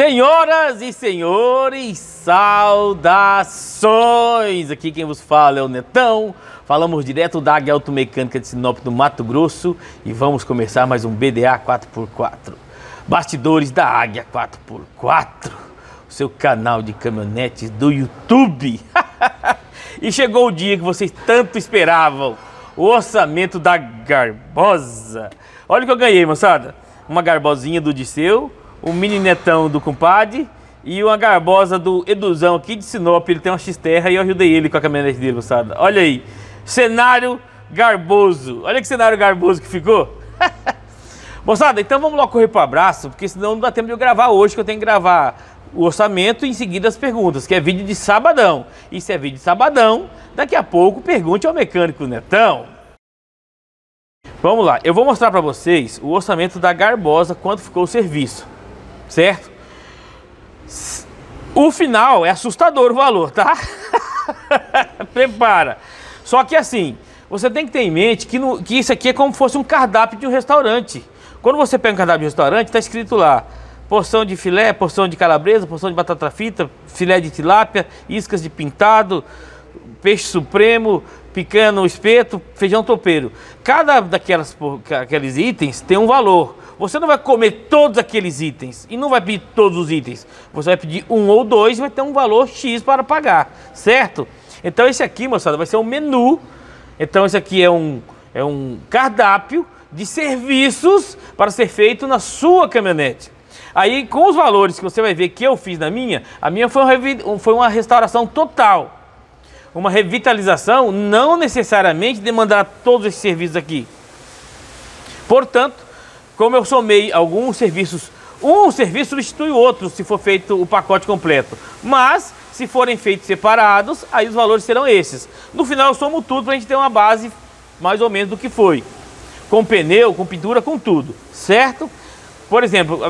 Senhoras e senhores, saudações! Aqui quem vos fala é o Netão. Falamos direto da Águia Automecânica de Sinop do Mato Grosso e vamos começar mais um BDA 4x4. Bastidores da Águia 4x4, o seu canal de caminhonetes do YouTube. e chegou o dia que vocês tanto esperavam, o orçamento da Garbosa. Olha o que eu ganhei, moçada. Uma garbosinha do Disseu, um mini netão do compadre e uma garbosa do Eduzão aqui de Sinop. Ele tem uma X-Terra e eu ajudei ele com a caminhonete dele, moçada. Olha aí, cenário garboso. Olha que cenário garboso que ficou. moçada, então vamos logo correr para o abraço, porque senão não dá tempo de eu gravar hoje, que eu tenho que gravar o orçamento e em seguida as perguntas, que é vídeo de sabadão. E se é vídeo de sabadão, daqui a pouco pergunte ao mecânico Netão. Vamos lá, eu vou mostrar para vocês o orçamento da Garbosa, quanto ficou o serviço certo? O final é assustador o valor, tá? Prepara. Só que assim, você tem que ter em mente que, no, que isso aqui é como se fosse um cardápio de um restaurante. Quando você pega um cardápio de restaurante, está escrito lá porção de filé, porção de calabresa, porção de batata frita, filé de tilápia, iscas de pintado, peixe supremo, picanha espeto, feijão topeiro. Cada daquelas aqueles itens tem um valor. Você não vai comer todos aqueles itens e não vai pedir todos os itens. Você vai pedir um ou dois e vai ter um valor X para pagar, certo? Então esse aqui, moçada, vai ser um menu. Então esse aqui é um, é um cardápio de serviços para ser feito na sua caminhonete. Aí com os valores que você vai ver que eu fiz na minha, a minha foi uma, foi uma restauração total. Uma revitalização não necessariamente demandará todos esses serviços aqui. Portanto, como eu somei alguns serviços, um serviço substitui o outro se for feito o pacote completo. Mas, se forem feitos separados, aí os valores serão esses. No final eu somo tudo para a gente ter uma base mais ou menos do que foi. Com pneu, com pintura, com tudo, certo? Por exemplo,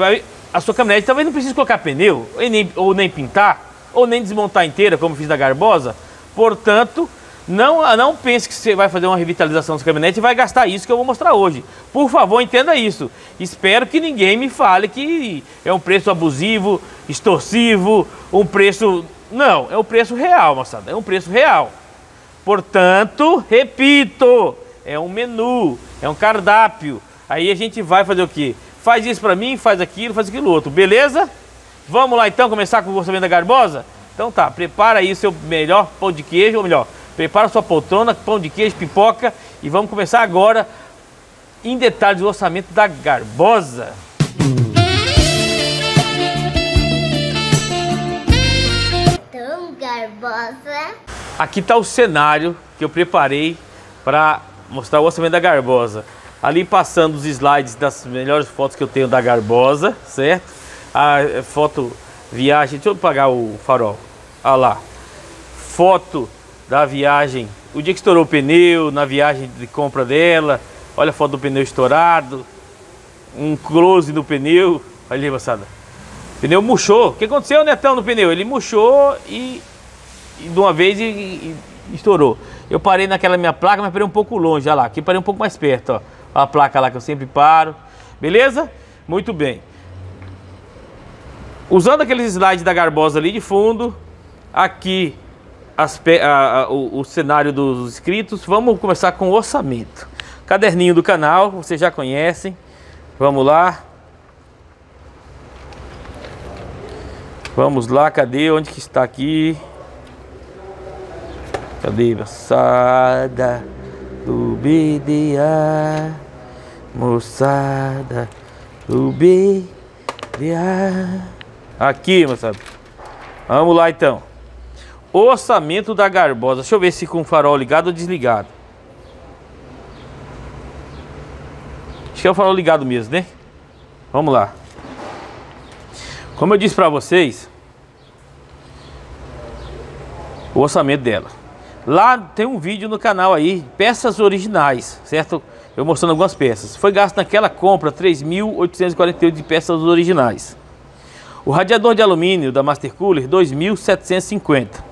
a sua caminhonete talvez não precise colocar pneu, ou nem, ou nem pintar, ou nem desmontar inteira, como fiz da Garbosa. Portanto, não, não pense que você vai fazer uma revitalização dos caminhonetes e vai gastar isso que eu vou mostrar hoje. Por favor, entenda isso. Espero que ninguém me fale que é um preço abusivo, extorsivo, um preço... Não, é um preço real, moçada. É um preço real. Portanto, repito, é um menu, é um cardápio. Aí a gente vai fazer o quê? Faz isso para mim, faz aquilo, faz aquilo outro, beleza? Vamos lá então começar com o orçamento da Garbosa? Então tá, prepara aí o seu melhor pão de queijo, ou melhor, Prepara sua poltrona, pão de queijo, pipoca e vamos começar agora em detalhes o orçamento da Garbosa. Então, Garbosa. Aqui está o cenário que eu preparei para mostrar o orçamento da Garbosa. Ali passando os slides das melhores fotos que eu tenho da Garbosa, certo? A foto viagem, deixa eu apagar o farol. Olha lá. Foto da viagem, o dia que estourou o pneu, na viagem de compra dela, olha a foto do pneu estourado, um close no pneu, olha aí, moçada. O pneu murchou. O que aconteceu, Netão, no pneu? Ele murchou e, e de uma vez e, e, estourou. Eu parei naquela minha placa, mas parei um pouco longe, olha lá. Aqui parei um pouco mais perto, ó. A placa lá que eu sempre paro. Beleza? Muito bem. Usando aqueles slides da Garbosa ali de fundo, aqui as, a, a, o, o, cenário dos inscritos, vamos começar com o orçamento. Caderninho do canal, vocês já conhecem. Vamos lá. Vamos lá, cadê? Onde que está aqui? Cadê, moçada do BDA? Moçada do BDA. Aqui, moçada. Vamos lá, então. Orçamento da Garbosa. Deixa eu ver se com farol ligado ou desligado. Acho que é o farol ligado mesmo, né? Vamos lá. Como eu disse para vocês, o orçamento dela. Lá tem um vídeo no canal aí, peças originais, certo? Eu mostrando algumas peças. Foi gasto naquela compra 3.848 de peças originais. O radiador de alumínio da Master Cooler 2.750.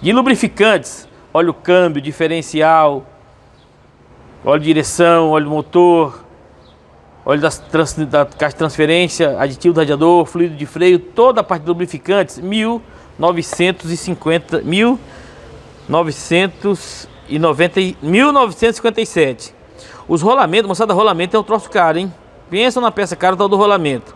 De lubrificantes, óleo câmbio, diferencial, óleo de direção, óleo motor, óleo das trans, da caixa de transferência, aditivo do radiador, fluido de freio, toda a parte de lubrificantes, 1950, 1990, 1957. Os rolamentos, moçada, rolamento é um troço caro, hein? Pensa na peça cara tal do rolamento.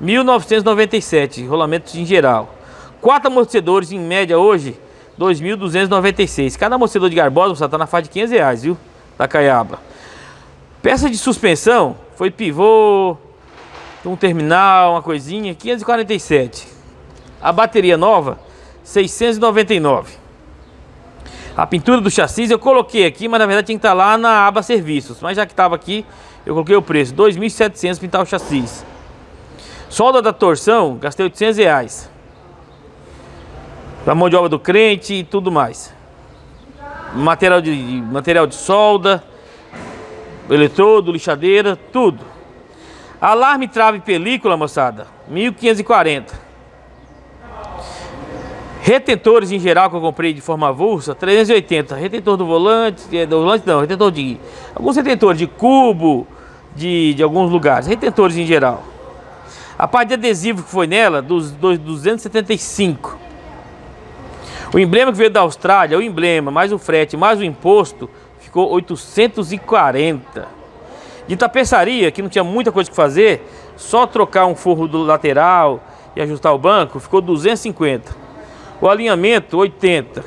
1997, rolamentos em geral. Quatro amortecedores em média hoje, 2.296. Cada amortecedor de garbosa, moçada, tá na faixa de 500 reais, viu? Da Caiaba. Peça de suspensão, foi pivô, um terminal, uma coisinha, 547. A bateria nova, 699. A pintura do chassi eu coloquei aqui, mas na verdade tinha que estar lá na aba serviços. Mas já que estava aqui, eu coloquei o preço, 2.700 pintar o chassi. Solda da torção, gastei 800 reais. A mão de obra do crente e tudo mais. Material de, material de solda, eletrodo, lixadeira, tudo. Alarme, trave e película, moçada, 1540. Retentores em geral que eu comprei de forma avulsa, 380. Retentor do volante, é, do volante não, retentor de alguns retentores de cubo, de, de alguns lugares, retentores em geral. A parte de adesivo que foi nela, dos, dos 275. O emblema que veio da Austrália, o emblema, mais o frete, mais o imposto, ficou 840. De tapeçaria, que não tinha muita coisa que fazer, só trocar um forro do lateral e ajustar o banco, ficou 250. O alinhamento, 80.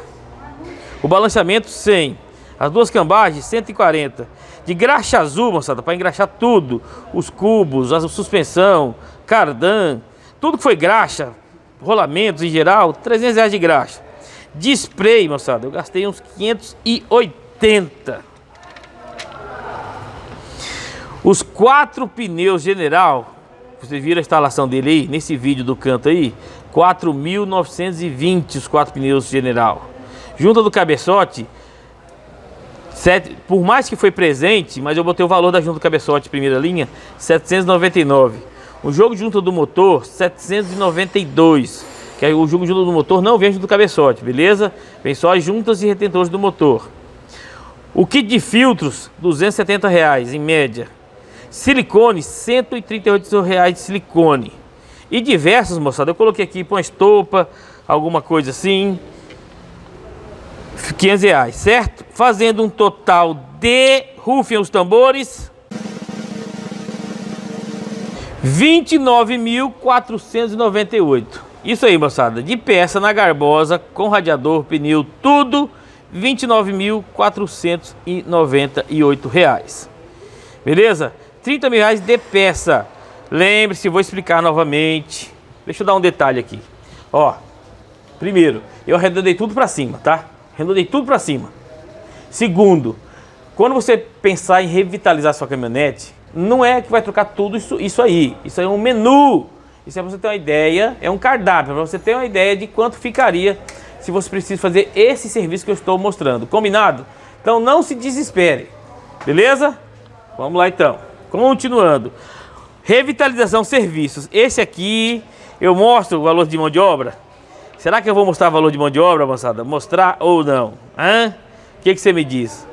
O balanceamento, 100. As duas cambagens, 140. De graxa azul, moçada, para engraxar tudo. Os cubos, a suspensão, cardan, tudo que foi graxa, rolamentos em geral, 300 reais de graxa. De spray, moçada, eu gastei uns 580. 80. Os quatro pneus general, você viram a instalação dele aí, nesse vídeo do canto aí, 4.920 os quatro pneus general. Junta do cabeçote, sete, por mais que foi presente, mas eu botei o valor da junta do cabeçote primeira linha, 799. O jogo de junta do motor, 792. Que aí o jogo de junta do motor não vem junto do cabeçote, beleza? Vem só as juntas e retentores do motor. O kit de filtros, 270 reais em média. Silicone, 138 reais de silicone. E diversos, moçada, eu coloquei aqui uma estopa, alguma coisa assim. 500 reais, certo? Fazendo um total de, rufem os tambores, 29.498. Isso aí, moçada, de peça na garbosa, com radiador, pneu, tudo 29.498 reais. Beleza? 30 mil reais de peça. Lembre-se, vou explicar novamente. Deixa eu dar um detalhe aqui. Ó, primeiro, eu arredondei tudo para cima, tá? Arredondei tudo para cima. Segundo, quando você pensar em revitalizar sua caminhonete, não é que vai trocar tudo isso, isso aí. Isso aí é um menu. Isso é para você ter uma ideia, é um cardápio, para você ter uma ideia de quanto ficaria se você precisa fazer esse serviço que eu estou mostrando. Combinado? Então não se desespere. Beleza? Vamos lá então. Continuando. Revitalização serviços. Esse aqui eu mostro o valor de mão de obra. Será que eu vou mostrar o valor de mão de obra, moçada? Mostrar ou não? Hã? O que, que você me diz?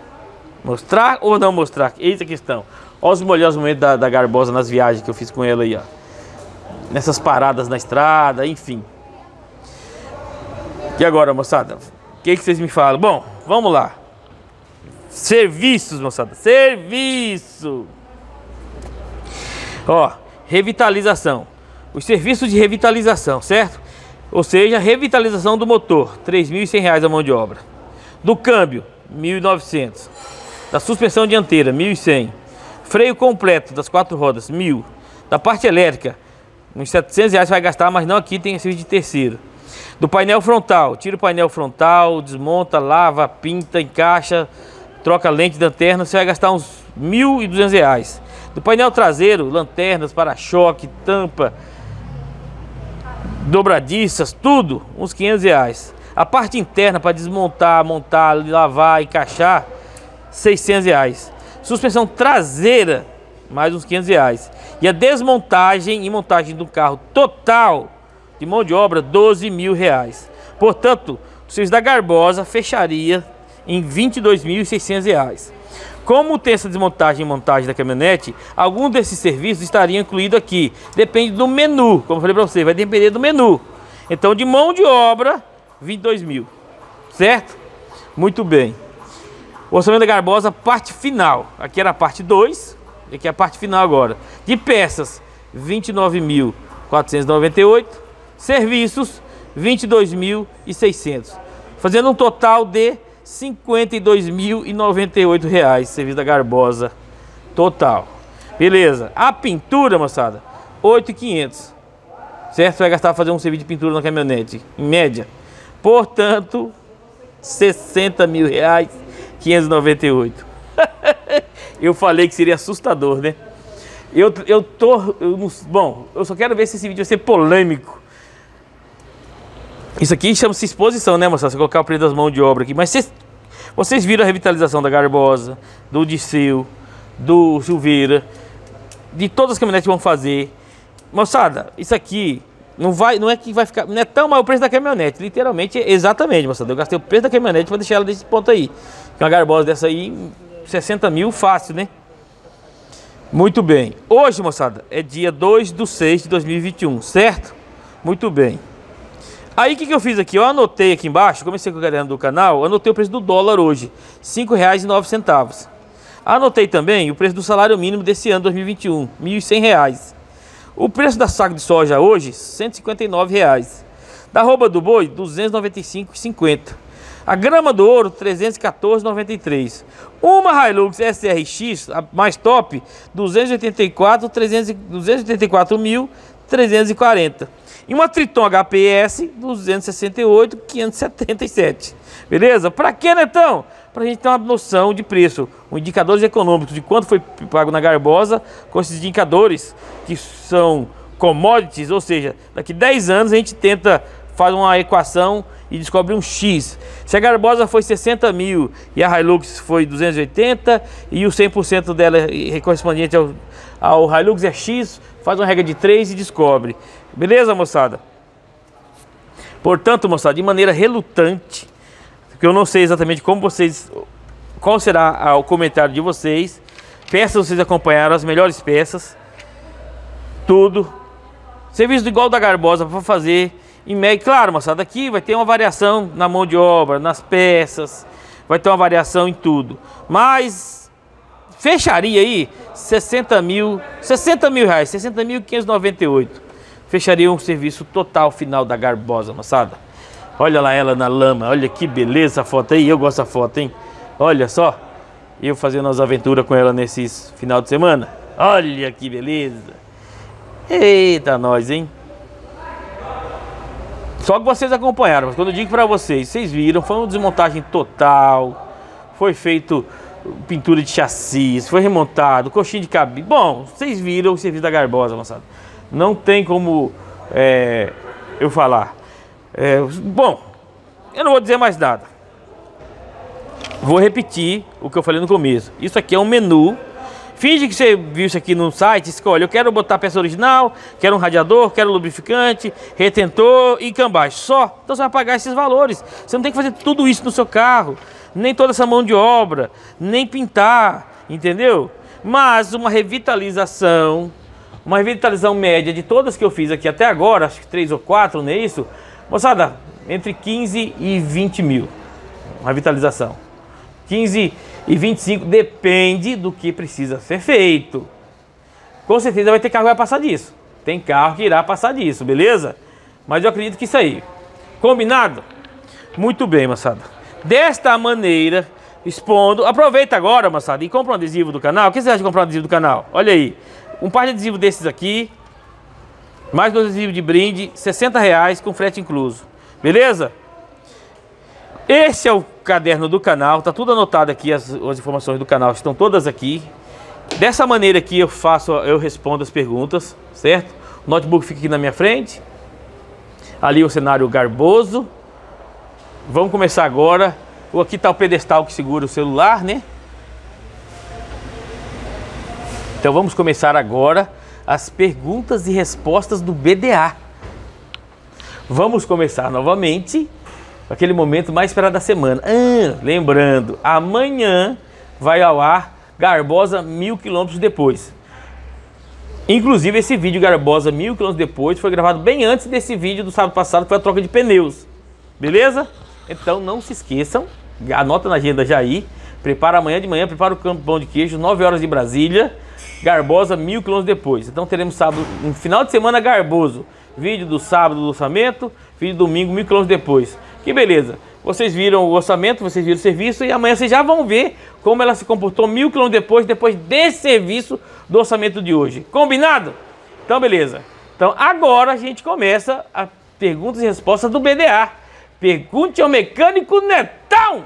Mostrar ou não mostrar? Eis a questão. Olha os melhores momentos da, da Garbosa nas viagens que eu fiz com ela aí, ó. Nessas paradas na estrada, enfim. E agora, moçada? O que, que vocês me falam? Bom, vamos lá. Serviços, moçada. Serviço. Ó, revitalização. Os serviços de revitalização, certo? Ou seja, revitalização do motor, R$ 3.100 a mão de obra. Do câmbio, R$ 1.900. Da suspensão dianteira, R$ 1.100. Freio completo das quatro rodas, R$ 1.000. Da parte elétrica, uns 700 reais vai gastar, mas não aqui tem serviço de terceiro. Do painel frontal, tira o painel frontal, desmonta, lava, pinta, encaixa, troca lente de lanterna, você vai gastar uns R$ 1.200. Do painel traseiro, lanternas, para-choque, tampa, dobradiças, tudo, uns 500 reais. A parte interna para desmontar, montar, lavar, encaixar, 600 reais. Suspensão traseira, mais uns 500 reais. E a desmontagem e montagem do carro total, de mão de obra, 12 mil reais. Portanto, o serviço da Garbosa fecharia em 22.600 reais. Como tem essa desmontagem e montagem da caminhonete, algum desses serviços estariam incluídos aqui. Depende do menu, como eu falei para você, vai depender do menu. Então, de mão de obra, 22 mil, certo? Muito bem. O orçamento da Garbosa, parte final. Aqui era a parte 2, aqui é a parte final agora. De peças, 29.498. Serviços, 22.600. Fazendo um total de 52.098 reais, serviço da Garbosa total. Beleza. A pintura, moçada, 8.500. Certo? Vai gastar fazer um serviço de pintura na caminhonete, em média. Portanto, 60 mil reais, 598. eu falei que seria assustador, né? Eu, eu tô. Eu, bom, eu só quero ver se esse vídeo vai ser polêmico. Isso aqui chama-se exposição, né, moçada? Você colocar o preço das mãos de obra aqui. Mas vocês, vocês viram a revitalização da Garbosa, do Disseu, do Silveira, de todas as caminhonetes que vão fazer. Moçada, isso aqui não vai, não é que vai ficar, não é tão mal o preço da caminhonete, literalmente, exatamente, moçada. Eu gastei o preço da caminhonete para deixar ela desse ponto aí. Uma Garbosa dessa aí, 60 mil fácil, né? Muito bem. Hoje, moçada, é dia 2 de 6 de 2021, certo? Muito bem. Aí o que, que eu fiz aqui? Eu anotei aqui embaixo, comecei com o caderno do canal, anotei o preço do dólar hoje, R$ 5,09. Anotei também o preço do salário mínimo desse ano 2021, R$ 1.100. O preço da saco de soja hoje, R$ 159,00. Da roupa do boi, R$ 295,50. A grama do ouro, 314,93. Uma Hilux SRX, a mais top, 284, 284.340. E uma Triton HPS 268, 577. Beleza? Para que, Netão? Para a gente ter uma noção de preço, um indicadores econômicos de quanto foi pago na Garbosa com esses indicadores que são commodities, ou seja, daqui 10 anos a gente tenta fazer uma equação e descobre um X. Se a Garbosa foi 60 mil e a Hilux foi 280 e o 100% dela é correspondente ao, ao Hilux é X, faz uma regra de 3 e descobre. Beleza, moçada? Portanto, moçada, de maneira relutante, porque eu não sei exatamente como vocês, qual será o comentário de vocês, peças vocês acompanharam, as melhores peças, tudo. Serviço igual da Garbosa para fazer em média. Claro, moçada, aqui vai ter uma variação na mão de obra, nas peças, vai ter uma variação em tudo. Mas fecharia aí 60 mil, 60 mil reais, 60 mil 598 fecharia um serviço total final da Garbosa, moçada. Olha lá ela na lama, olha que beleza a foto aí, eu gosto da foto, hein? Olha só, eu fazendo as aventuras com ela nesses final de semana. Olha que beleza. Eita nós, hein? Só que vocês acompanharam, mas quando eu digo para vocês, vocês viram, foi uma desmontagem total. Foi feito pintura de chassi, foi remontado, coxinha de cabine. Bom, vocês viram o serviço da Garbosa, moçada não tem como é, eu falar. É, bom, eu não vou dizer mais nada. Vou repetir o que eu falei no começo. Isso aqui é um menu. Finge que você viu isso aqui no site, escolhe, eu quero botar peça original, quero um radiador, quero lubrificante, retentor e cambagem. Só. Então você vai pagar esses valores. Você não tem que fazer tudo isso no seu carro, nem toda essa mão de obra, nem pintar, entendeu? Mas uma revitalização uma revitalização média de todas que eu fiz aqui até agora, acho que três ou quatro, não é isso? Moçada, entre 15 e 20 mil. Uma revitalização. 15 e 25 depende do que precisa ser feito. Com certeza vai ter carro que vai passar disso. Tem carro que irá passar disso, beleza? Mas eu acredito que isso aí. Combinado? Muito bem, moçada. Desta maneira, expondo. Aproveita agora, moçada, e compra um adesivo do canal. O que você acha de comprar um adesivo do canal? Olha aí um par de adesivo desses aqui, mais dois adesivos de brinde, 60 reais com frete incluso. Beleza? Esse é o caderno do canal, tá tudo anotado aqui, as, as informações do canal estão todas aqui. Dessa maneira aqui eu faço, eu respondo as perguntas, certo? O notebook fica aqui na minha frente. Ali o cenário garboso. Vamos começar agora. Aqui está o pedestal que segura o celular, né? Então vamos começar agora as perguntas e respostas do BDA. Vamos começar novamente aquele momento mais esperado da semana. Ah, lembrando, amanhã vai ao ar Garbosa mil quilômetros depois. Inclusive esse vídeo Garbosa mil quilômetros depois foi gravado bem antes desse vídeo do sábado passado, que foi a troca de pneus. Beleza? Então não se esqueçam, anota na agenda já aí. Prepara amanhã de manhã, prepara o campo pão de queijo, 9 horas de Brasília. Garbosa mil quilômetros depois. Então teremos sábado, um final de semana garboso. Vídeo do sábado do orçamento, vídeo domingo mil quilômetros depois. Que beleza. Vocês viram o orçamento, vocês viram o serviço e amanhã vocês já vão ver como ela se comportou mil quilômetros depois, depois desse serviço do orçamento de hoje. Combinado? Então, beleza. Então, agora a gente começa a perguntas e respostas do BDA. Pergunte ao mecânico Netão!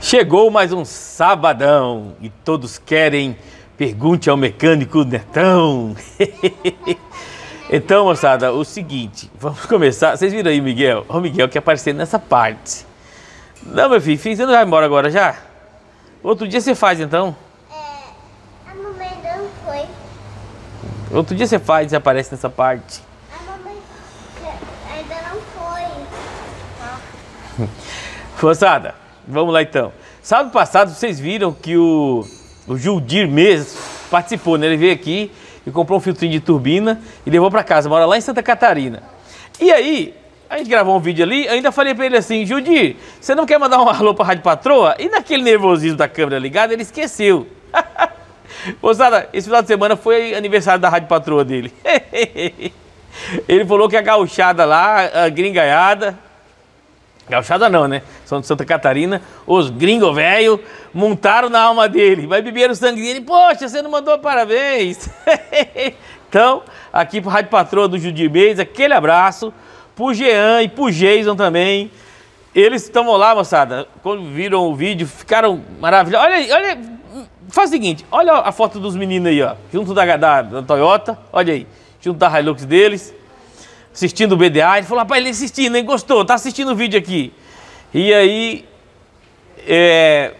Chegou mais um sabadão e todos querem pergunte ao mecânico Netão. Então, moçada, o seguinte, vamos começar. Vocês viram aí, Miguel? O Miguel quer aparecer nessa parte. Não, meu filho, você não vai embora agora já? Outro dia você faz, então? É, a mamãe não foi. Outro dia você faz e aparece nessa parte. A mamãe ainda não foi. Moçada, vamos lá então. Sábado passado vocês viram que o, o Juldir mesmo participou, né? Ele veio aqui e comprou um filtrinho de turbina e levou para casa, mora lá em Santa Catarina. E aí, a gente gravou um vídeo ali, ainda falei para ele assim, Judir, você não quer mandar um alô pra Rádio Patroa? E naquele nervosismo da câmera ligada, ele esqueceu. Moçada, esse final de semana foi aniversário da Rádio Patroa dele. ele falou que a gauchada lá, a gringaiada, Gauchada não, né? São de Santa Catarina. Os gringos velho montaram na alma dele. Vai beber o sangue dele. Poxa, você não mandou parabéns. então, aqui pro Rádio Patroa do Judir Beis, aquele abraço. Pro Jean e pro Jason também. Eles estão lá, moçada. Quando viram o vídeo, ficaram maravilhosos. Olha aí, olha. Faz o seguinte, olha a foto dos meninos aí, ó. Junto da, da, da Toyota. Olha aí. Junto da Hilux deles assistindo o BDA, ele falou, rapaz, ele assistindo, nem gostou, tá assistindo o vídeo aqui. E aí, é,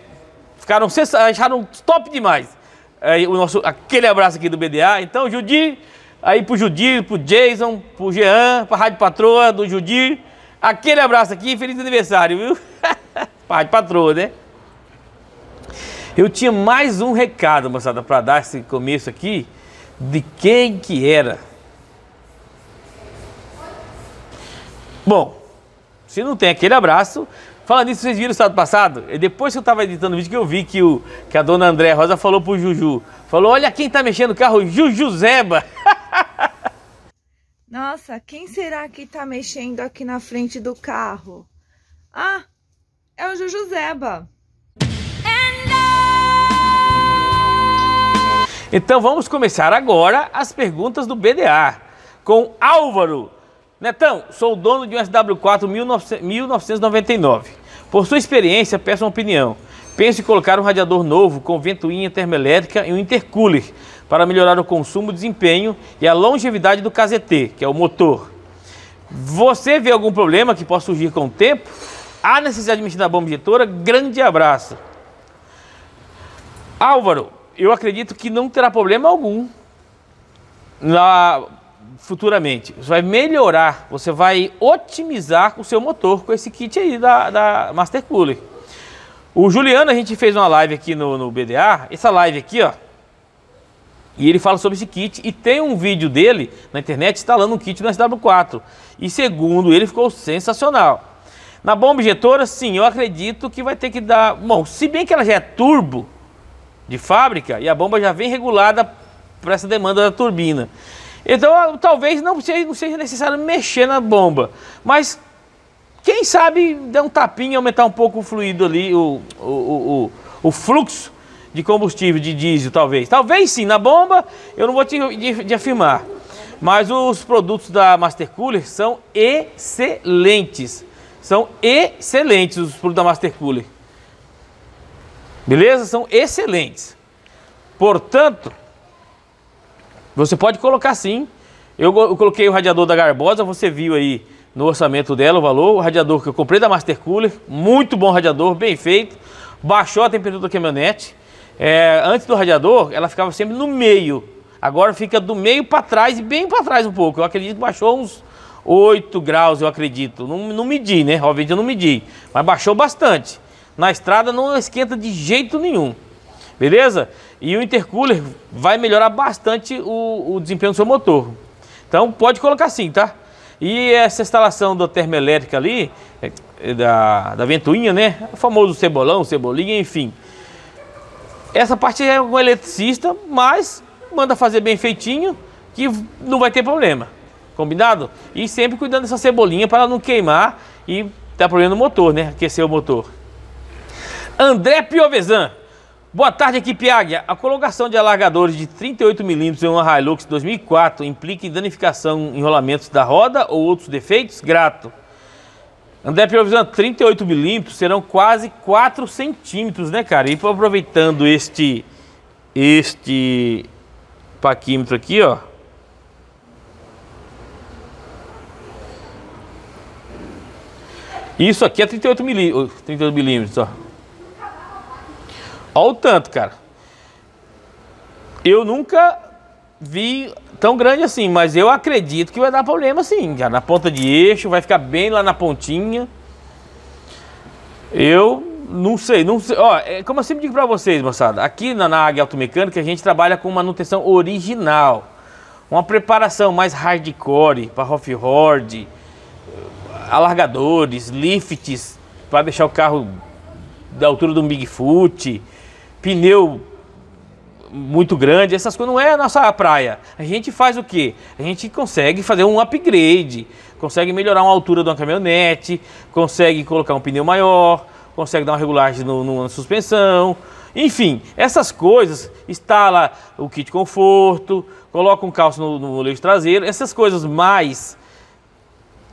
ficaram, acharam top demais. Aí, o nosso, aquele abraço aqui do BDA. Então, Judir, aí pro Judir, pro Jason, pro Jean, pra Rádio Patroa do Judir, aquele abraço aqui, feliz aniversário, viu? Rádio Patroa, né? Eu tinha mais um recado, moçada, para dar esse começo aqui, de quem que era. Bom, se não tem aquele abraço, falando nisso, vocês viram o sábado passado? E depois que eu estava editando o vídeo que eu vi que, o, que a dona André Rosa falou pro Juju. Falou, olha quem tá mexendo no carro, Jujuzeba. Nossa, quem será que tá mexendo aqui na frente do carro? Ah, é o Jujuzeba. Então vamos começar agora as perguntas do BDA com Álvaro Netão, sou dono de um SW4 1999. Por sua experiência, peço uma opinião. Penso em colocar um radiador novo com ventoinha termoelétrica e um intercooler para melhorar o consumo, desempenho e a longevidade do KZT, que é o motor. Você vê algum problema que possa surgir com o tempo? Há necessidade de mexer na bomba injetora? Grande abraço. Álvaro, eu acredito que não terá problema algum na futuramente. Você vai melhorar, você vai otimizar o seu motor com esse kit aí da, da Master Cooler. O Juliano, a gente fez uma live aqui no, no BDA, essa live aqui, ó, e ele fala sobre esse kit e tem um vídeo dele na internet instalando um kit no SW4. E segundo ele, ficou sensacional. Na bomba injetora, sim, eu acredito que vai ter que dar... Bom, se bem que ela já é turbo de fábrica e a bomba já vem regulada para essa demanda da turbina. Então talvez não seja, não seja necessário mexer na bomba, mas quem sabe dar um tapinha aumentar um pouco o fluido ali, o, o, o, o, fluxo de combustível, de diesel, talvez. Talvez sim, na bomba eu não vou te de, de afirmar. Mas os produtos da Master Cooler são excelentes. São excelentes os produtos da Master Cooler. Beleza? São excelentes. Portanto, você pode colocar sim. Eu, eu, coloquei o radiador da Garbosa, você viu aí no orçamento dela o valor. O radiador que eu comprei da Master Cooler, muito bom radiador, bem feito. Baixou a temperatura da caminhonete. É, antes do radiador, ela ficava sempre no meio. Agora fica do meio para trás e bem para trás um pouco. Eu acredito que baixou uns, 8 graus, eu acredito. Não, não medi, né? Obviamente eu não medi, mas baixou bastante. Na estrada não esquenta de jeito nenhum, beleza? E o intercooler vai melhorar bastante o, o desempenho do seu motor. Então pode colocar assim, tá? E essa instalação da termoelétrica ali, é, é da, da ventoinha, né? O famoso cebolão, cebolinha, enfim. Essa parte é um eletricista, mas manda fazer bem feitinho, que não vai ter problema. Combinado? E sempre cuidando dessa cebolinha para não queimar e dar problema no motor, né? Aquecer o motor. André Piovesan. Boa tarde, equipe Águia. A colocação de alargadores de 38mm em uma Hilux 2004 implica em danificação em rolamentos da roda ou outros defeitos? Grato. André Piovesan, 38mm serão quase 4 centímetros, né, cara? E aproveitando este, este paquímetro aqui, ó. Isso aqui é 38 milímetros, 38 milímetros, ó. Olha o tanto, cara. Eu nunca vi tão grande assim, mas eu acredito que vai dar problema sim, cara. Na ponta de eixo, vai ficar bem lá na pontinha. Eu não sei, não sei. Ó, é, como eu sempre digo pra vocês, moçada, aqui na, na Águia Automecânica a gente trabalha com manutenção original. Uma preparação mais hardcore para off-road, alargadores, lifts para deixar o carro da altura do Bigfoot, pneu muito grande, essas coisas não é a nossa praia. A gente faz o que? A gente consegue fazer um upgrade, consegue melhorar uma altura de uma caminhonete, consegue colocar um pneu maior, consegue dar uma regulagem no, na suspensão. Enfim, essas coisas, instala o kit conforto, coloca um calço no, no molejo traseiro, essas coisas mais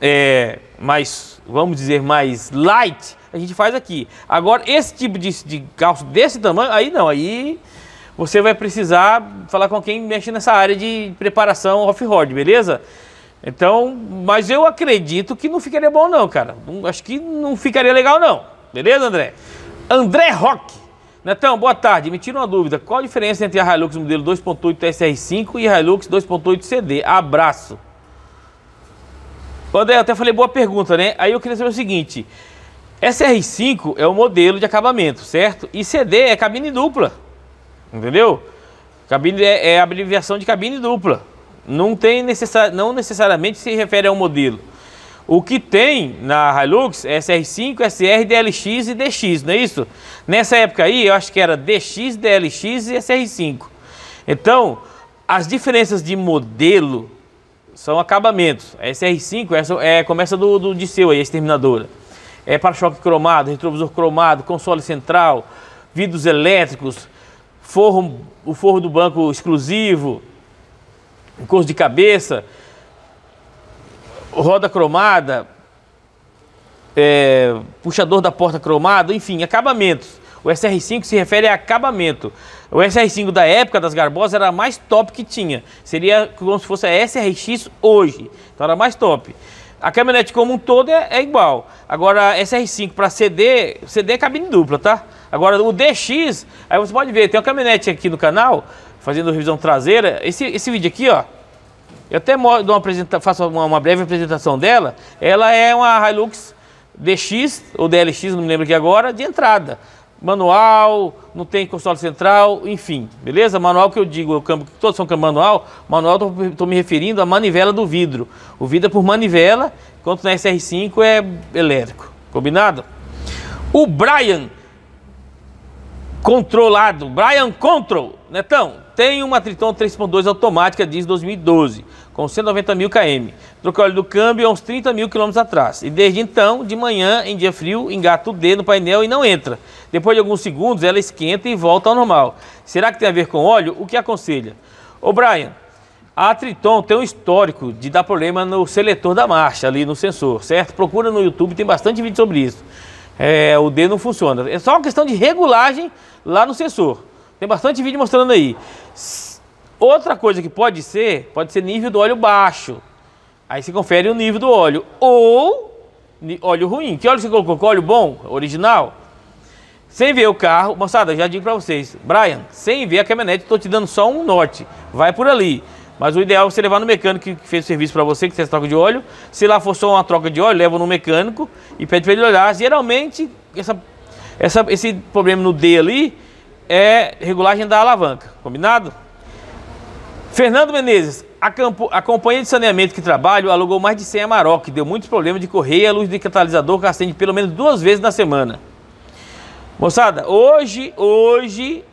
é, mais, vamos dizer, mais light, a gente faz aqui. Agora, esse tipo de, de calço desse tamanho, aí não, aí você vai precisar falar com quem mexe nessa área de preparação off-road, beleza? Então, mas eu acredito que não ficaria bom não, cara. Não, acho que não ficaria legal não. Beleza, André? André Rock. Netão, boa tarde. Me tira uma dúvida. Qual a diferença entre a Hilux modelo 2.8 SR5 e a Hilux 2.8 CD? Abraço. André, eu até falei boa pergunta, né? Aí eu queria saber o seguinte: SR5 é o modelo de acabamento, certo? E CD é cabine dupla. Entendeu? Cabine é, é a abreviação de cabine dupla. Não tem necessar, não necessariamente se refere ao modelo. O que tem na Hilux é SR5, SR, DLX e DX, não é isso? Nessa época aí, eu acho que era DX, DLX e SR5. Então, as diferenças de modelo são acabamentos. A SR5 essa é, começa do, do Disseu aí, a exterminadora. É para-choque cromado, retrovisor cromado, console central, vidros elétricos, forro, o forro do banco exclusivo, curso de cabeça, roda cromada, é, puxador da porta cromado, enfim, acabamentos. O SR5 se refere a acabamento. O SR5 da época das Garbosas era a mais top que tinha. Seria como se fosse a SRX hoje. Então era mais top. A caminhonete como um todo é, é igual. Agora, SR5 para CD, CD é cabine dupla, tá? Agora, o DX, aí você pode ver, tem uma caminhonete aqui no canal, fazendo revisão traseira. Esse, esse vídeo aqui, ó, eu até dou uma faço uma, uma, breve apresentação dela. Ela é uma Hilux DX, ou DLX, não me lembro aqui agora, de entrada manual, não tem console central, enfim, beleza? Manual que eu digo, o todos são câmbio manual, manual estou me referindo à manivela do vidro. O vidro é por manivela, enquanto na SR5 é elétrico, combinado? O Brian, controlado, Brian Control, Netão, tem uma Triton 3.2 automática desde 2012 com 190 mil km. Trocou óleo do câmbio há uns 30 mil quilômetros atrás. E desde então, de manhã, em dia frio, engata o dedo no painel e não entra. Depois de alguns segundos, ela esquenta e volta ao normal. Será que tem a ver com óleo? O que aconselha? Ô Brian, a Triton tem um histórico de dar problema no seletor da marcha, ali no sensor, certo? Procura no YouTube, tem bastante vídeo sobre isso. É, o dedo não funciona. É só uma questão de regulagem lá no sensor. Tem bastante vídeo mostrando aí. Outra coisa que pode ser, pode ser nível do óleo baixo. Aí você confere o nível do óleo. Ou óleo ruim. Que óleo você colocou? óleo bom, original? Sem ver o carro, moçada, já digo para vocês, Brian, sem ver a caminhonete, estou te dando só um norte. Vai por ali. Mas o ideal é você levar no mecânico que fez o serviço para você, que fez a troca de óleo. Se lá for só uma troca de óleo, leva no mecânico e pede para ele olhar. Geralmente, essa, essa, esse problema no D ali é regulagem da alavanca, combinado? Fernando Menezes, a, campo, a companhia de saneamento que trabalho alugou mais de 100 Amarok, deu muitos problemas de correia, luz de catalisador que acende pelo menos duas vezes na semana. Moçada, hoje, hoje,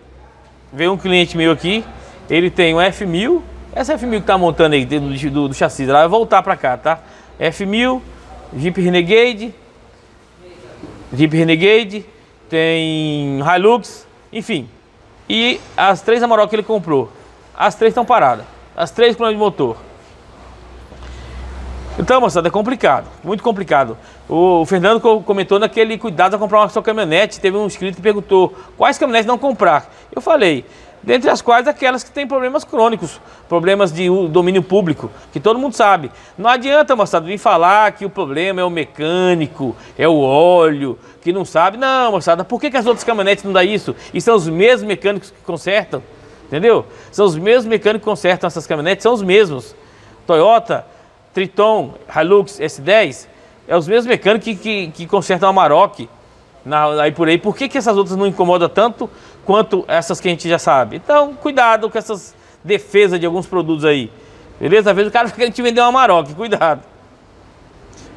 veio um cliente meu aqui, ele tem um F1000, essa F1000 que tá montando aí do, do, do chassi, ela vai voltar para cá, tá? F1000, Jeep Renegade, Jeep Renegade, tem Hilux, enfim. E as três Amarok que ele comprou. As três estão paradas. As três com de motor. Então, moçada, é complicado. Muito complicado. O Fernando comentou naquele cuidado a comprar uma sua caminhonete. Teve um inscrito que perguntou quais caminhonetes não comprar. Eu falei, dentre as quais aquelas que têm problemas crônicos, problemas de domínio público, que todo mundo sabe. Não adianta, moçada, vir falar que o problema é o mecânico, é o óleo, que não sabe. Não, moçada, por que, que as outras caminhonetes não dão isso? E são os mesmos mecânicos que consertam. Entendeu? São os mesmos mecânicos que consertam essas caminhonetes, são os mesmos. Toyota, Triton, Hilux, S10, é os mesmos mecânicos que, que, que consertam a Maroc, na, aí por aí. Por que, que essas outras não incomodam tanto quanto essas que a gente já sabe? Então, cuidado com essas defesas de alguns produtos aí. Beleza? Às vezes o cara querendo te vender uma Maroc, cuidado.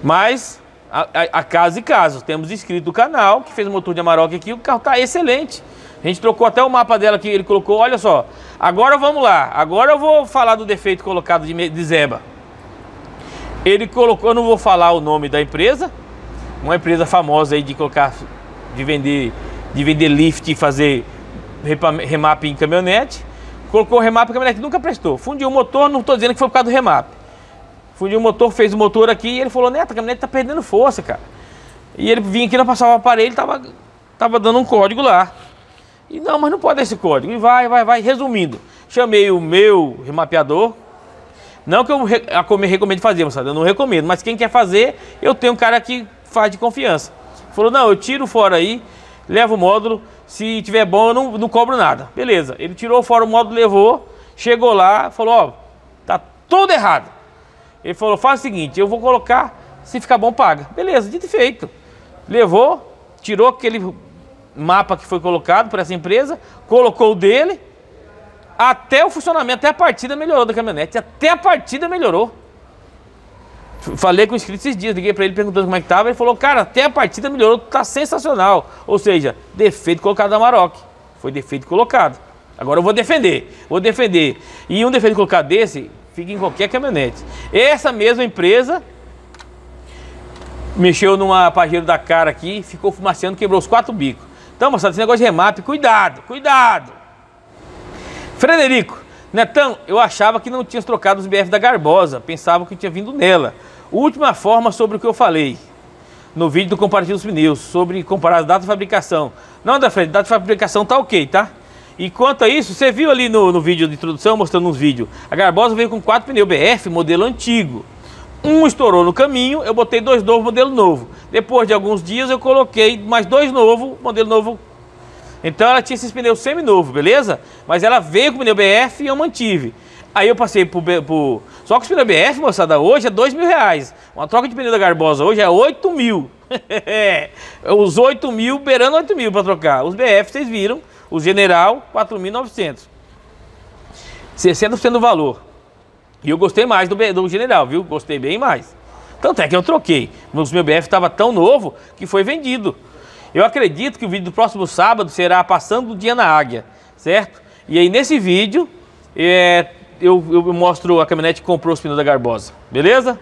Mas, a, a, a caso e caso, temos inscrito do canal que fez o motor de Amarok aqui, o carro está excelente. A gente trocou até o mapa dela que ele colocou. Olha só. Agora vamos lá. Agora eu vou falar do defeito colocado de, de Zeba. Ele colocou, eu não vou falar o nome da empresa. Uma empresa famosa aí de colocar, de vender, de vender lift e fazer remap em caminhonete. Colocou o remap em caminhonete, nunca prestou. Fundiu o motor, não estou dizendo que foi por causa do remap. Fundiu o motor, fez o motor aqui e ele falou, Neto, a caminhonete tá perdendo força, cara. E ele vinha aqui, não passava o aparelho, tava, tava dando um código lá. E não, mas não pode esse código. E vai, vai, vai. Resumindo, chamei o meu remapeador. Não que eu recomendo fazer, moçada, eu não recomendo, mas quem quer fazer, eu tenho um cara que faz de confiança. Falou, não, eu tiro fora aí, levo o módulo, se tiver bom eu não, não cobro nada. Beleza, ele tirou fora o módulo, levou, chegou lá, falou, ó, tá tudo errado. Ele falou, faz o seguinte, eu vou colocar, se ficar bom paga. Beleza, dito e feito. Levou, tirou aquele mapa que foi colocado por essa empresa, colocou o dele, até o funcionamento, até a partida melhorou da caminhonete, até a partida melhorou. Falei com o inscrito esses dias, liguei para ele perguntando como é que tava, ele falou, cara, até a partida melhorou, tá sensacional. Ou seja, defeito colocado na Maroc. Foi defeito colocado. Agora eu vou defender, vou defender. E um defeito colocado desse, fica em qualquer caminhonete. Essa mesma empresa mexeu numa pajeiro da cara aqui, ficou fumaciando, quebrou os quatro bicos. Então, moçada, esse negócio de remap, cuidado, cuidado. Frederico, Netão, eu achava que não tinha trocado os BF da Garbosa, pensava que tinha vindo nela. Última forma sobre o que eu falei no vídeo do comparativo dos pneus, sobre comparar as datas de fabricação. Não, da Fred, data de fabricação tá ok, tá? E quanto a isso, você viu ali no, no vídeo de introdução, mostrando uns vídeos, a Garbosa veio com quatro pneus BF, modelo antigo. Um estourou no caminho, eu botei dois novos, modelo novo. Depois de alguns dias eu coloquei mais dois novos, modelo novo. Então ela tinha esses pneus semi-novo, beleza? Mas ela veio com o pneu BF e eu mantive. Aí eu passei por, por... Só que os pneus BF, moçada, hoje é dois mil reais. Uma troca de pneu da Garbosa hoje é oito mil. os oito mil, beirando oito mil para trocar. Os BF, vocês viram, o General, 4.900. 60% do valor. E eu gostei mais do, do General, viu? Gostei bem mais. Tanto é que eu troquei. O meu BF estava tão novo que foi vendido. Eu acredito que o vídeo do próximo sábado será Passando o Dia na Águia, certo? E aí nesse vídeo é, eu, eu, mostro a caminhonete que comprou os pneus da Garbosa, beleza?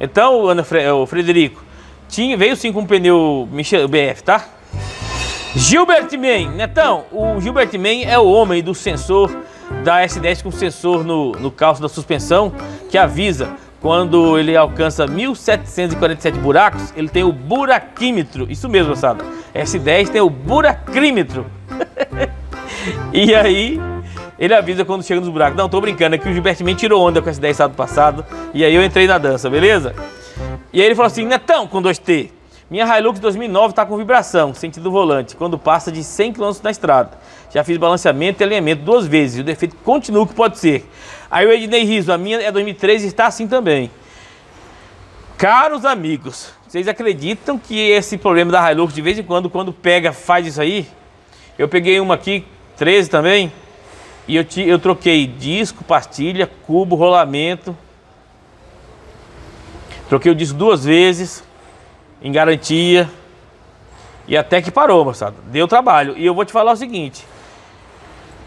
Então, Ana Fre o Frederico, tinha, veio sim com um pneu Michel, BF, tá? Gilbert Man, Netão, o Gilbert Man é o homem do sensor da S10 com sensor no, no calço da suspensão que avisa quando ele alcança 1747 buracos, ele tem o buraquímetro. Isso mesmo, moçada. S10 tem o buracrímetro. e aí, ele avisa quando chega nos buracos. Não, tô brincando, é que o Gilberto Me tirou onda com S10 sábado passado. E aí eu entrei na dança, beleza? E aí ele falou assim, Netão, com 2T. Minha Hilux 2009 está com vibração, sentido volante, quando passa de 100 km na estrada. Já fiz balanceamento e alinhamento duas vezes. O defeito continua que pode ser. Aí o Ednei Riso, a minha é 2013 e está assim também. Caros amigos, vocês acreditam que esse problema da Hilux, de vez em quando, quando pega, faz isso aí? Eu peguei uma aqui, 13 também, e eu, te, eu troquei disco, pastilha, cubo, rolamento. Troquei o disco duas vezes, em garantia. E até que parou, moçada. Deu trabalho. E eu vou te falar o seguinte.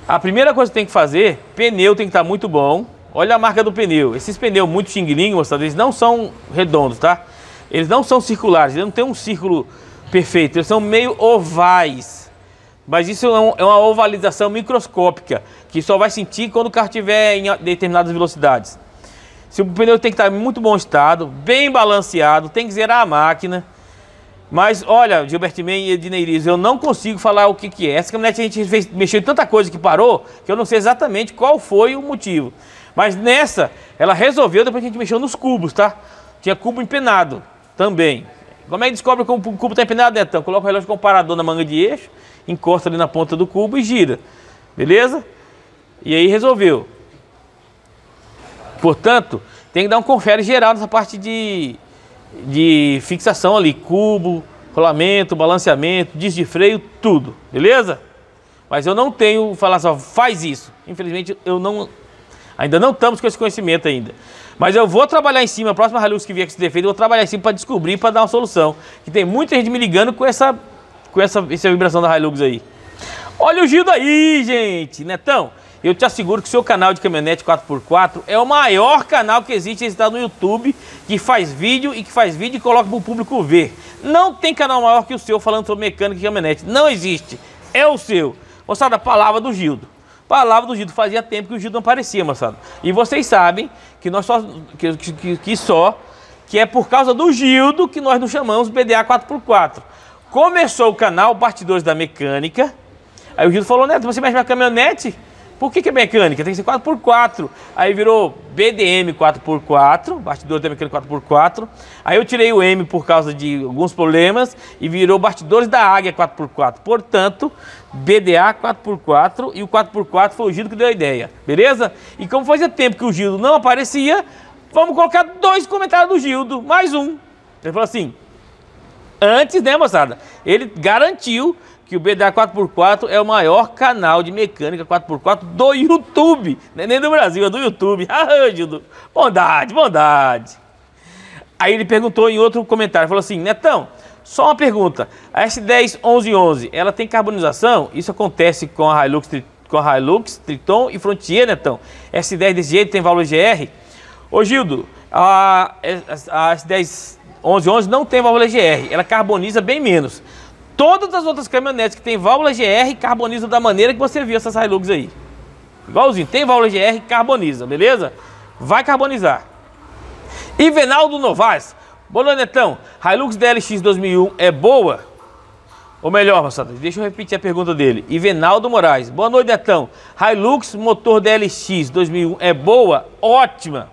A primeira coisa que tem que fazer, pneu tem que estar muito bom. Olha a marca do pneu. Esses pneus muito xing moçada, eles não são redondos, tá? Eles não são circulares, eles não tem um círculo perfeito. Eles são meio ovais. Mas isso é, um, é uma ovalização microscópica, que só vai sentir quando o carro estiver em determinadas velocidades. Se o pneu tem que estar em muito bom estado, bem balanceado, tem que zerar a máquina. Mas olha, Gilberto Men e Edneiriz, eu não consigo falar o que, que é. Essa caminhonete a gente fez, mexeu em tanta coisa que parou, que eu não sei exatamente qual foi o motivo. Mas nessa, ela resolveu depois que a gente mexeu nos cubos, tá? Tinha cubo empenado também. Como é que descobre que o cubo está empenado, Netão? Coloca o relógio comparador na manga de eixo, encosta ali na ponta do cubo e gira. Beleza? E aí resolveu. Portanto, tem que dar um confere geral nessa parte de, de fixação ali, cubo, rolamento, balanceamento, disco de freio, tudo, beleza? Mas eu não tenho falar só, faz isso. Infelizmente, eu não ainda não estamos com esse conhecimento ainda. Mas eu vou trabalhar em cima, a próxima Hilux que vier com esse defeito, eu vou trabalhar em cima para descobrir, para dar uma solução. Que tem muita gente me ligando com essa com essa, essa vibração da Hilux aí. Olha o Gildo aí, gente, Netão. Eu te asseguro que o seu canal de caminhonete 4x4 é o maior canal que existe está no YouTube, que faz vídeo e que faz vídeo e coloca para o público ver. Não tem canal maior que o seu falando sobre mecânica e caminhonete. Não existe. É o seu. Moçada, palavra do Gildo. Palavra do Gildo. Fazia tempo que o Gildo não aparecia, moçada. E vocês sabem que nós só. Que, que, que só. Que é por causa do Gildo que nós nos chamamos BDA 4x4. Começou o canal Bastidores da Mecânica. Aí o Gildo falou, Neto, você mexe na caminhonete? Por que, que é mecânica? Tem que ser 4x4. Aí virou BDM 4x4, bastidor da mecânica 4x4. Aí eu tirei o M por causa de alguns problemas e virou bastidores da Águia 4x4. Portanto, BDA 4x4 e o 4x4 foi o Gildo que deu a ideia, beleza? E como fazia tempo que o Gildo não aparecia, vamos colocar dois comentários do Gildo, mais um. Ele falou assim, antes, né, moçada? Ele garantiu que o BDA 4x4 é o maior canal de mecânica 4x4 do YouTube. Não é nem do Brasil, é do YouTube. Ah, Gildo, bondade, bondade. Aí ele perguntou em outro comentário, falou assim, Netão, só uma pergunta, a S10 1111, ela tem carbonização? Isso acontece com a Hilux, com a Hilux Triton e Frontier, Netão? S10 desse jeito tem válvula GR? Ô Gildo, a, a S10 1111 não tem válvula GR, ela carboniza bem menos. Todas as outras caminhonetes que tem válvula GR carbonizam da maneira que você viu essas Hilux aí. Igualzinho, tem válvula GR, carboniza, beleza? Vai carbonizar. E Venaldo Novaes, Bolonetão, Hilux DLX 2001 é boa? Ou melhor, moçada, deixa eu repetir a pergunta dele. Ivenaldo Moraes, boa noite, Netão. Hilux motor DLX 2001 é boa? Ótima.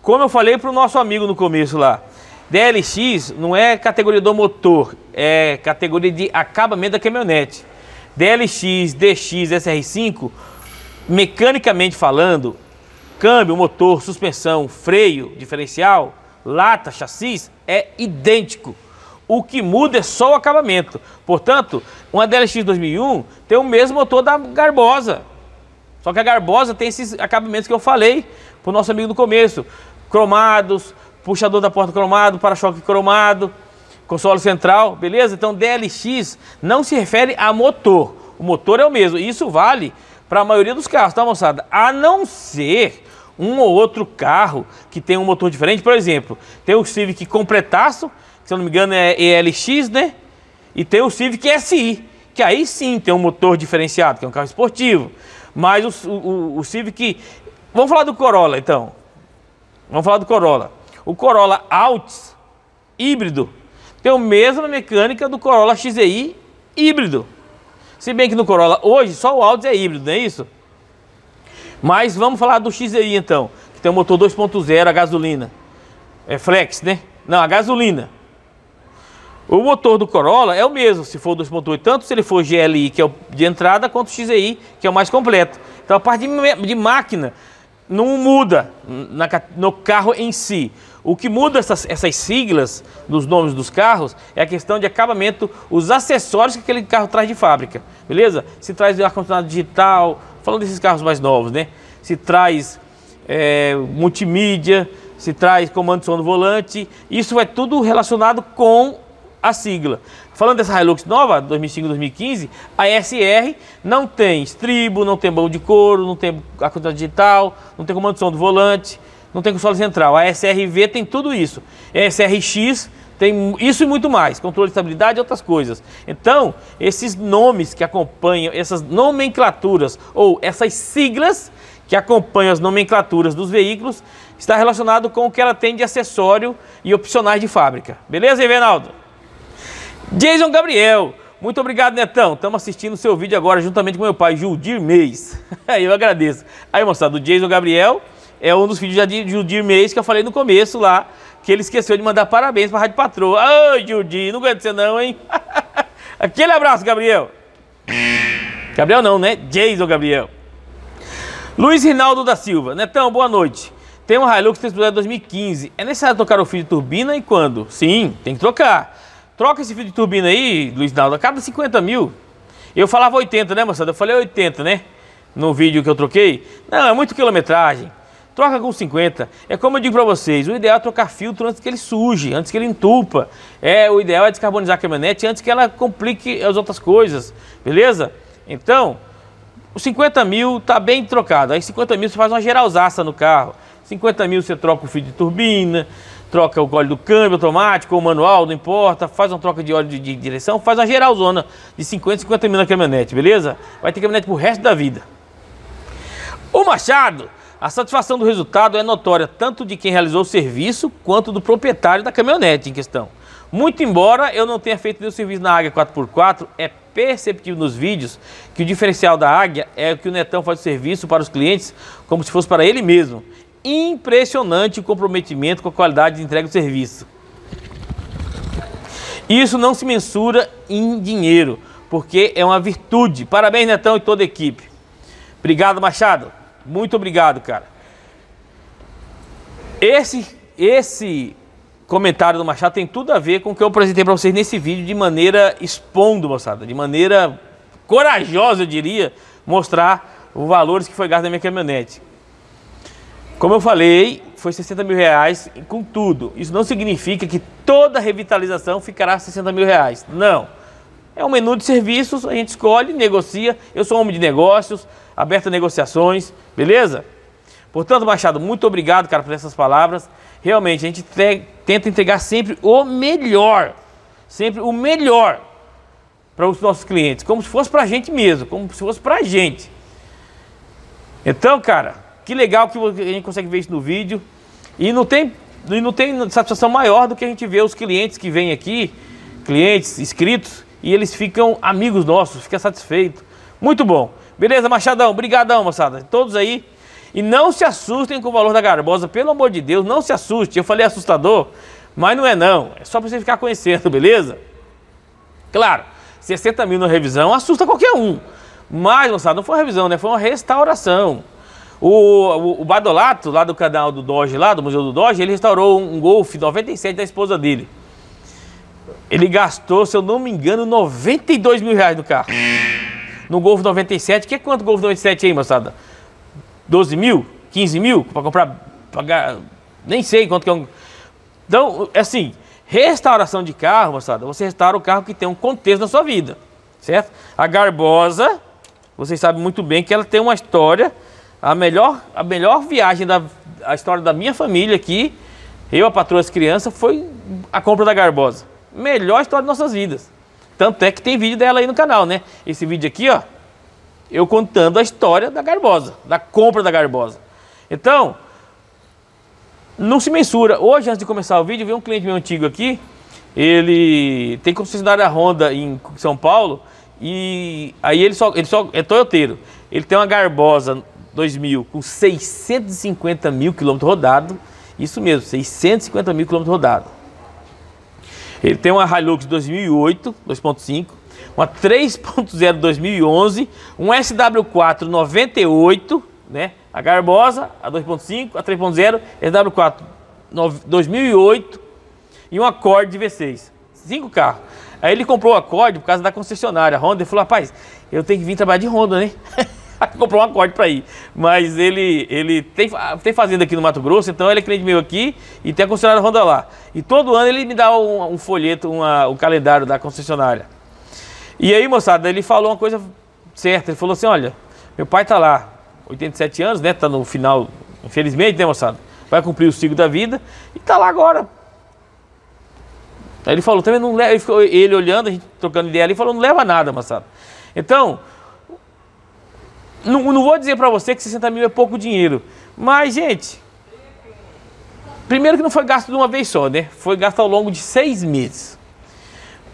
Como eu falei para o nosso amigo no começo lá, DLX não é categoria do motor, é categoria de acabamento da caminhonete. DLX, DX, SR5, mecanicamente falando, câmbio, motor, suspensão, freio, diferencial, lata, chassis, é idêntico. O que muda é só o acabamento. Portanto, uma DLX 2001 tem o mesmo motor da Garbosa. Só que a Garbosa tem esses acabamentos que eu falei para o nosso amigo no começo. Cromados, puxador da porta cromado, para-choque cromado, console central, beleza? Então DLX não se refere a motor. O motor é o mesmo. Isso vale para a maioria dos carros, tá, moçada? A não ser um ou outro carro que tem um motor diferente. Por exemplo, tem o Civic completaço, que se eu não me engano é ELX, né? E tem o Civic SI, que aí sim tem um motor diferenciado, que é um carro esportivo. Mas o, o, o Civic... Vamos falar do Corolla, então. Vamos falar do Corolla. O Corolla Altis híbrido tem a mesma mecânica do Corolla XEI híbrido. Se bem que no Corolla hoje só o Altis é híbrido, não é isso? Mas vamos falar do XEI então, que tem um motor 2.0 a gasolina. É flex, né? Não, a gasolina. O motor do Corolla é o mesmo, se for 2.8, tanto se ele for GLI, que é o de entrada, quanto o XEI, que é o mais completo. Então a parte de, de máquina não muda na, no carro em si. O que muda essas, essas siglas dos nomes dos carros é a questão de acabamento, os acessórios que aquele carro traz de fábrica, beleza? Se traz ar-condicionado digital, falando desses carros mais novos, né? Se traz é, multimídia, se traz comando de som no volante, isso é tudo relacionado com a sigla. Falando dessa Hilux nova, 2005-2015, a SR não tem estribo, não tem banco de couro, não tem ar-condicionado digital, não tem comando de som do volante, não tem console central. A SRV tem tudo isso. A SRX tem isso e muito mais, controle de estabilidade e outras coisas. Então, esses nomes que acompanham, essas nomenclaturas ou essas siglas que acompanham as nomenclaturas dos veículos, está relacionado com o que ela tem de acessório e opcionais de fábrica. Beleza, Evenaldo? Jason Gabriel. Muito obrigado, Netão. Estamos assistindo o seu vídeo agora juntamente com meu pai, Juldir. Aí eu agradeço. Aí, moçada, o Jason Gabriel é um dos filhos de Judir Mês que eu falei no começo lá, que ele esqueceu de mandar parabéns para a Rádio Patroa. Ai, Judir, não aguento você não, hein? Aquele abraço, Gabriel. Gabriel não, né? Jason Gabriel. Luiz Rinaldo da Silva. Netão, boa noite. Tem um Hilux 2015. É necessário trocar o fio de turbina e quando? Sim, tem que trocar. Troca esse fio de turbina aí, Luiz Rinaldo, a cada 50 mil. Eu falava 80, né, moçada? Eu falei 80, né? No vídeo que eu troquei. Não, é muito quilometragem. Troca com 50. É como eu digo para vocês, o ideal é trocar filtro antes que ele suje, antes que ele entupa. É, o ideal é descarbonizar a caminhonete antes que ela complique as outras coisas, beleza? Então, os 50 mil tá bem trocado. Aí 50 mil você faz uma geralzaça no carro. 50 mil você troca o fio de turbina, troca o óleo do câmbio automático ou manual, não importa, faz uma troca de óleo de, de direção, faz uma geralzona de 50, 50 mil na caminhonete, beleza? Vai ter caminhonete pro resto da vida. O Machado a satisfação do resultado é notória tanto de quem realizou o serviço quanto do proprietário da caminhonete em questão. Muito embora eu não tenha feito nenhum serviço na Águia 4x4, é perceptível nos vídeos que o diferencial da Águia é que o Netão faz o serviço para os clientes como se fosse para ele mesmo. Impressionante o comprometimento com a qualidade de entrega do serviço. Isso não se mensura em dinheiro, porque é uma virtude. Parabéns, Netão e toda a equipe. Obrigado, Machado. Muito obrigado, cara. Esse, esse comentário do Machado tem tudo a ver com o que eu apresentei para vocês nesse vídeo de maneira expondo, moçada, de maneira corajosa, eu diria, mostrar os valores que foi gasto na minha caminhonete. Como eu falei, foi 60 mil reais com tudo. Isso não significa que toda revitalização ficará 60 mil reais. Não. É um menu de serviços, a gente escolhe, negocia. Eu sou homem de negócios, aberto a negociações, beleza? Portanto, Machado, muito obrigado, cara, por essas palavras. Realmente, a gente tenta entregar sempre o melhor, sempre o melhor para os nossos clientes, como se fosse para a gente mesmo, como se fosse para a gente. Então, cara, que legal que a gente consegue ver isso no vídeo. E não tem, e não tem satisfação maior do que a gente ver os clientes que vêm aqui, clientes inscritos, e eles ficam amigos nossos, ficam satisfeitos. Muito bom. Beleza, Machadão? Obrigadão, moçada. Todos aí. E não se assustem com o valor da garbosa, pelo amor de Deus, não se assuste. Eu falei assustador, mas não é não. É só para você ficar conhecendo, beleza? Claro, 60 mil na revisão assusta qualquer um. Mas, moçada, não foi uma revisão, né? Foi uma restauração. O, o, o, Badolato, lá do canal do Dodge, lá do Museu do Dodge, ele restaurou um Golf 97 da esposa dele. Ele gastou, se eu não me engano, 92 mil reais no carro no Golf 97. Que é quanto Golf 97 aí, moçada? 12 mil? 15 mil? Para comprar, pagar, nem sei quanto que é um... Então, assim, restauração de carro, moçada, você restaura o carro que tem um contexto na sua vida, certo? A Garbosa, vocês sabem muito bem que ela tem uma história, a melhor, a melhor viagem da a história da minha família aqui, eu, a patroa as crianças, foi a compra da Garbosa. Melhor história de nossas vidas. Tanto é que tem vídeo dela aí no canal, né? Esse vídeo aqui, ó, eu contando a história da Garbosa, da compra da Garbosa. Então, não se mensura. Hoje, antes de começar o vídeo, veio um cliente meu antigo aqui, ele tem concessionária Honda em São Paulo, e aí ele só, ele só é toyoteiro. Ele tem uma Garbosa 2000 com 650 mil quilômetros rodados, isso mesmo, 650 mil quilômetros rodados. Ele tem uma Hilux 2008, 2.5, uma 3.0 2011, um SW4 98, né? A Garbosa, a 2.5, a 3.0, SW4 2008 e um Accord de V6. Cinco carros. Aí ele comprou o Accord por causa da concessionária Honda e falou: rapaz, eu tenho que vir trabalhar de Honda, né? comprou um acorde para ir. Mas ele, ele tem, tem fazenda aqui no Mato Grosso, então ele é cliente meu aqui e tem a concessionária Honda lá. E todo ano ele me dá um, um folheto, uma, um calendário da concessionária. E aí, moçada, ele falou uma coisa certa. Ele falou assim: olha, meu pai tá lá, 87 anos, né? Tá no final, infelizmente, né, moçada? Vai cumprir o ciclo da vida e tá lá agora. Aí ele falou, também não leva, ele, ficou, ele olhando, a gente trocando ideia ali, falou, não leva nada, moçada. Então, não, não vou dizer para você que 60 mil é pouco dinheiro, mas, gente, primeiro que não foi gasto de uma vez só, né? Foi gasto ao longo de seis meses.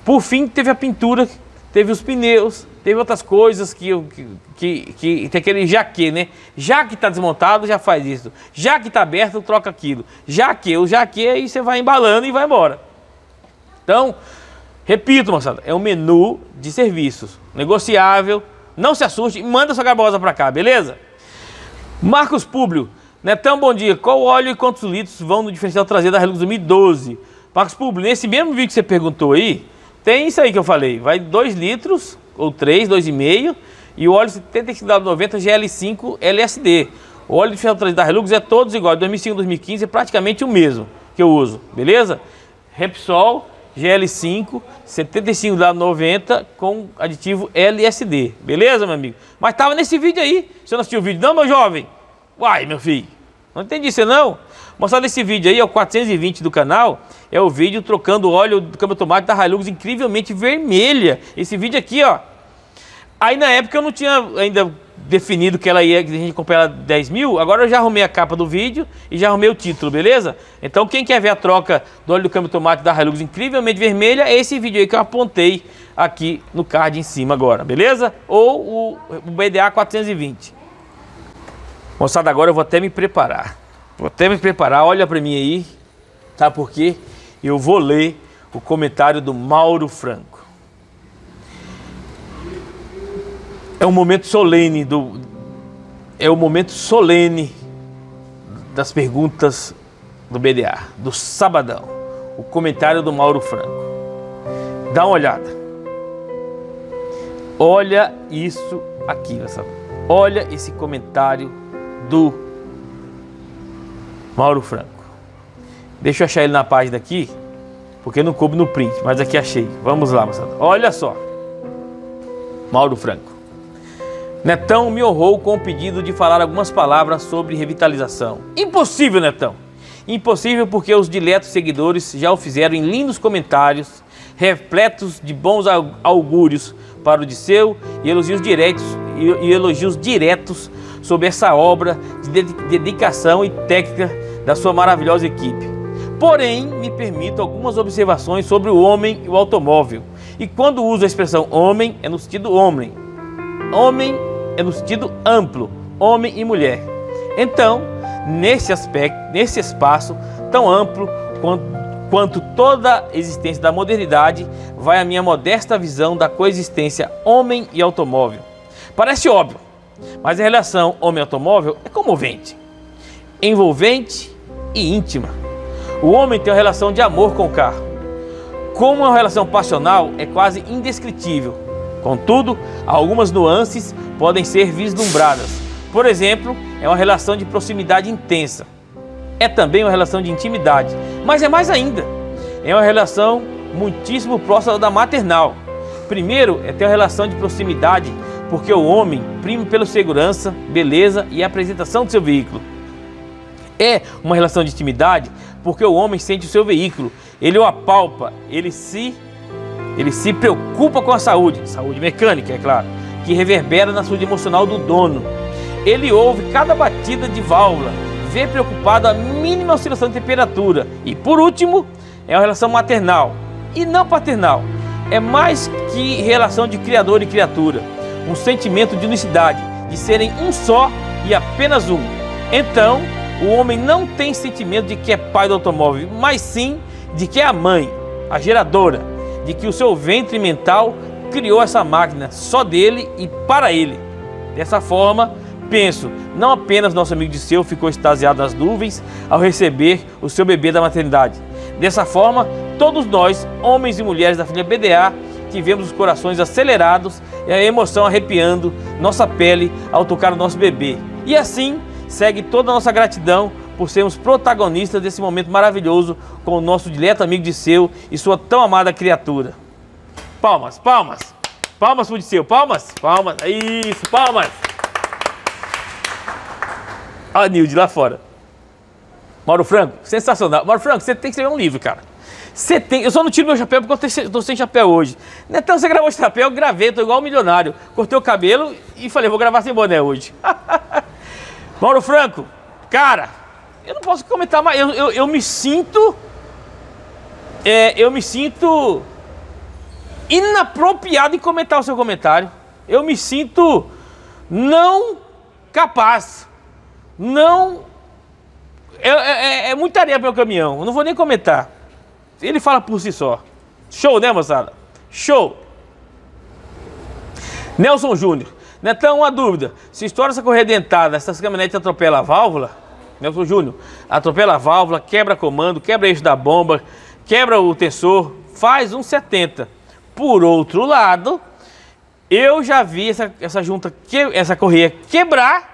Por fim, teve a pintura, teve os pneus, teve outras coisas que, que, que, que tem aquele jaque, né? Já que está desmontado, já faz isso. Já que está aberto, troca aquilo. Já que, o jaque, aí você vai embalando e vai embora. Então, repito, moçada, é um menu de serviços negociável, não se assuste, manda sua garbosa para cá, beleza? Marcos Públio, Netão, bom dia. Qual óleo e quantos litros vão no diferencial traseiro da Hilux 2012? Marcos Públio, nesse mesmo vídeo que você perguntou aí, tem isso aí que eu falei. Vai 2 litros, ou 3, 2,5, e o óleo 75W90 GL5 LSD. O óleo diferencial traseiro da Hilux é todos iguais. 2005 2015 é praticamente o mesmo que eu uso, beleza? Repsol GL5 75W90 com aditivo LSD. Beleza, meu amigo? Mas tava nesse vídeo aí. Você não assistiu o vídeo não, meu jovem? Uai, meu filho. Não entendi você não. Mostrando esse vídeo aí, é o 420 do canal. É o vídeo trocando óleo do câmbio automático da Hilux incrivelmente vermelha. Esse vídeo aqui, ó. Aí na época eu não tinha ainda definido que ela ia, que a gente comprou ela 10 mil, agora eu já arrumei a capa do vídeo e já arrumei o título, beleza? Então quem quer ver a troca do óleo do câmbio automático da Hilux incrivelmente vermelha, é esse vídeo aí que eu apontei aqui no card em cima agora, beleza? Ou o, o BDA 420. Moçada, agora eu vou até me preparar. Vou até me preparar, olha pra mim aí, tá? Porque eu vou ler o comentário do Mauro Franco. É um momento solene do é o momento solene das perguntas do BDA, do sabadão. O comentário do Mauro Franco. Dá uma olhada. Olha isso aqui, olha esse comentário do Mauro Franco. Deixa eu achar ele na página aqui, porque não coube no print, mas aqui achei. Vamos lá, moçada. Olha só. Mauro Franco. Netão me honrou com o pedido de falar algumas palavras sobre revitalização. Impossível, Netão! Impossível porque os diletos seguidores já o fizeram em lindos comentários, repletos de bons augúrios para o Disseu e elogios diretos, e elogios diretos sobre essa obra de dedicação e técnica da sua maravilhosa equipe. Porém, me permito algumas observações sobre o homem e o automóvel. E quando uso a expressão homem, é no sentido homem. Homem é no sentido amplo, homem e mulher. Então, nesse aspecto, nesse espaço tão amplo quanto, quanto toda a existência da modernidade, vai a minha modesta visão da coexistência homem e automóvel. Parece óbvio, mas a relação homem-automóvel é comovente, envolvente e íntima. O homem tem uma relação de amor com o carro. Como uma relação passional é quase indescritível. Contudo, algumas nuances podem ser vislumbradas. Por exemplo, é uma relação de proximidade intensa. É também uma relação de intimidade, mas é mais ainda. É uma relação muitíssimo próxima da maternal. Primeiro, é ter uma relação de proximidade, porque o homem prime pela segurança, beleza e apresentação do seu veículo. É uma relação de intimidade, porque o homem sente o seu veículo, ele o apalpa, ele se ele se preocupa com a saúde, saúde mecânica, é claro que reverbera na saúde emocional do dono. Ele ouve cada batida de válvula, vê preocupado a mínima oscilação de temperatura. E por último, é uma relação maternal e não paternal. É mais que relação de criador e criatura, um sentimento de unicidade, de serem um só e apenas um. Então, o homem não tem sentimento de que é pai do automóvel, mas sim de que é a mãe. a geradora, de que o seu ventre mental criou essa máquina só dele e para ele. Dessa forma, penso, não apenas nosso amigo de seu ficou extasiado nas nuvens ao receber o seu bebê da maternidade. Dessa forma, todos nós, homens e mulheres da família BDA, tivemos os corações acelerados e a emoção arrepiando nossa pele ao tocar o nosso bebê. E assim segue toda a nossa gratidão por sermos protagonistas desse momento maravilhoso com o nosso dileto amigo de seu e sua tão amada criatura. Palmas, palmas. Palmas pro Disseu, palmas, palmas. Isso, palmas. A Nilde lá fora. Mauro Franco, sensacional. Mauro Franco, você tem que escrever um livro, cara. Você tem. Eu só não tiro meu chapéu porque eu tô sem chapéu hoje. Então você gravou esse chapéu, eu gravei, tô igual um milionário. Cortei o cabelo e falei, vou gravar sem boné hoje. Mauro Franco, cara, eu não posso comentar mais. Eu, eu, eu me sinto. É, eu me sinto inapropriado em comentar o seu comentário. Eu me sinto não capaz. Não. É, é, é muita areia para o caminhão. Eu não vou nem comentar. Ele fala por si só. Show, né, moçada? Show! Nelson Júnior. Netão, uma dúvida. Se estoura essa correia dentada, essas caminhonetes atropelam a válvula? Nelson Júnior, atropela a válvula, quebra comando, quebra eixo da bomba, quebra o tensor, faz um 70. Por outro lado, eu já vi essa, essa junta, que, essa correia quebrar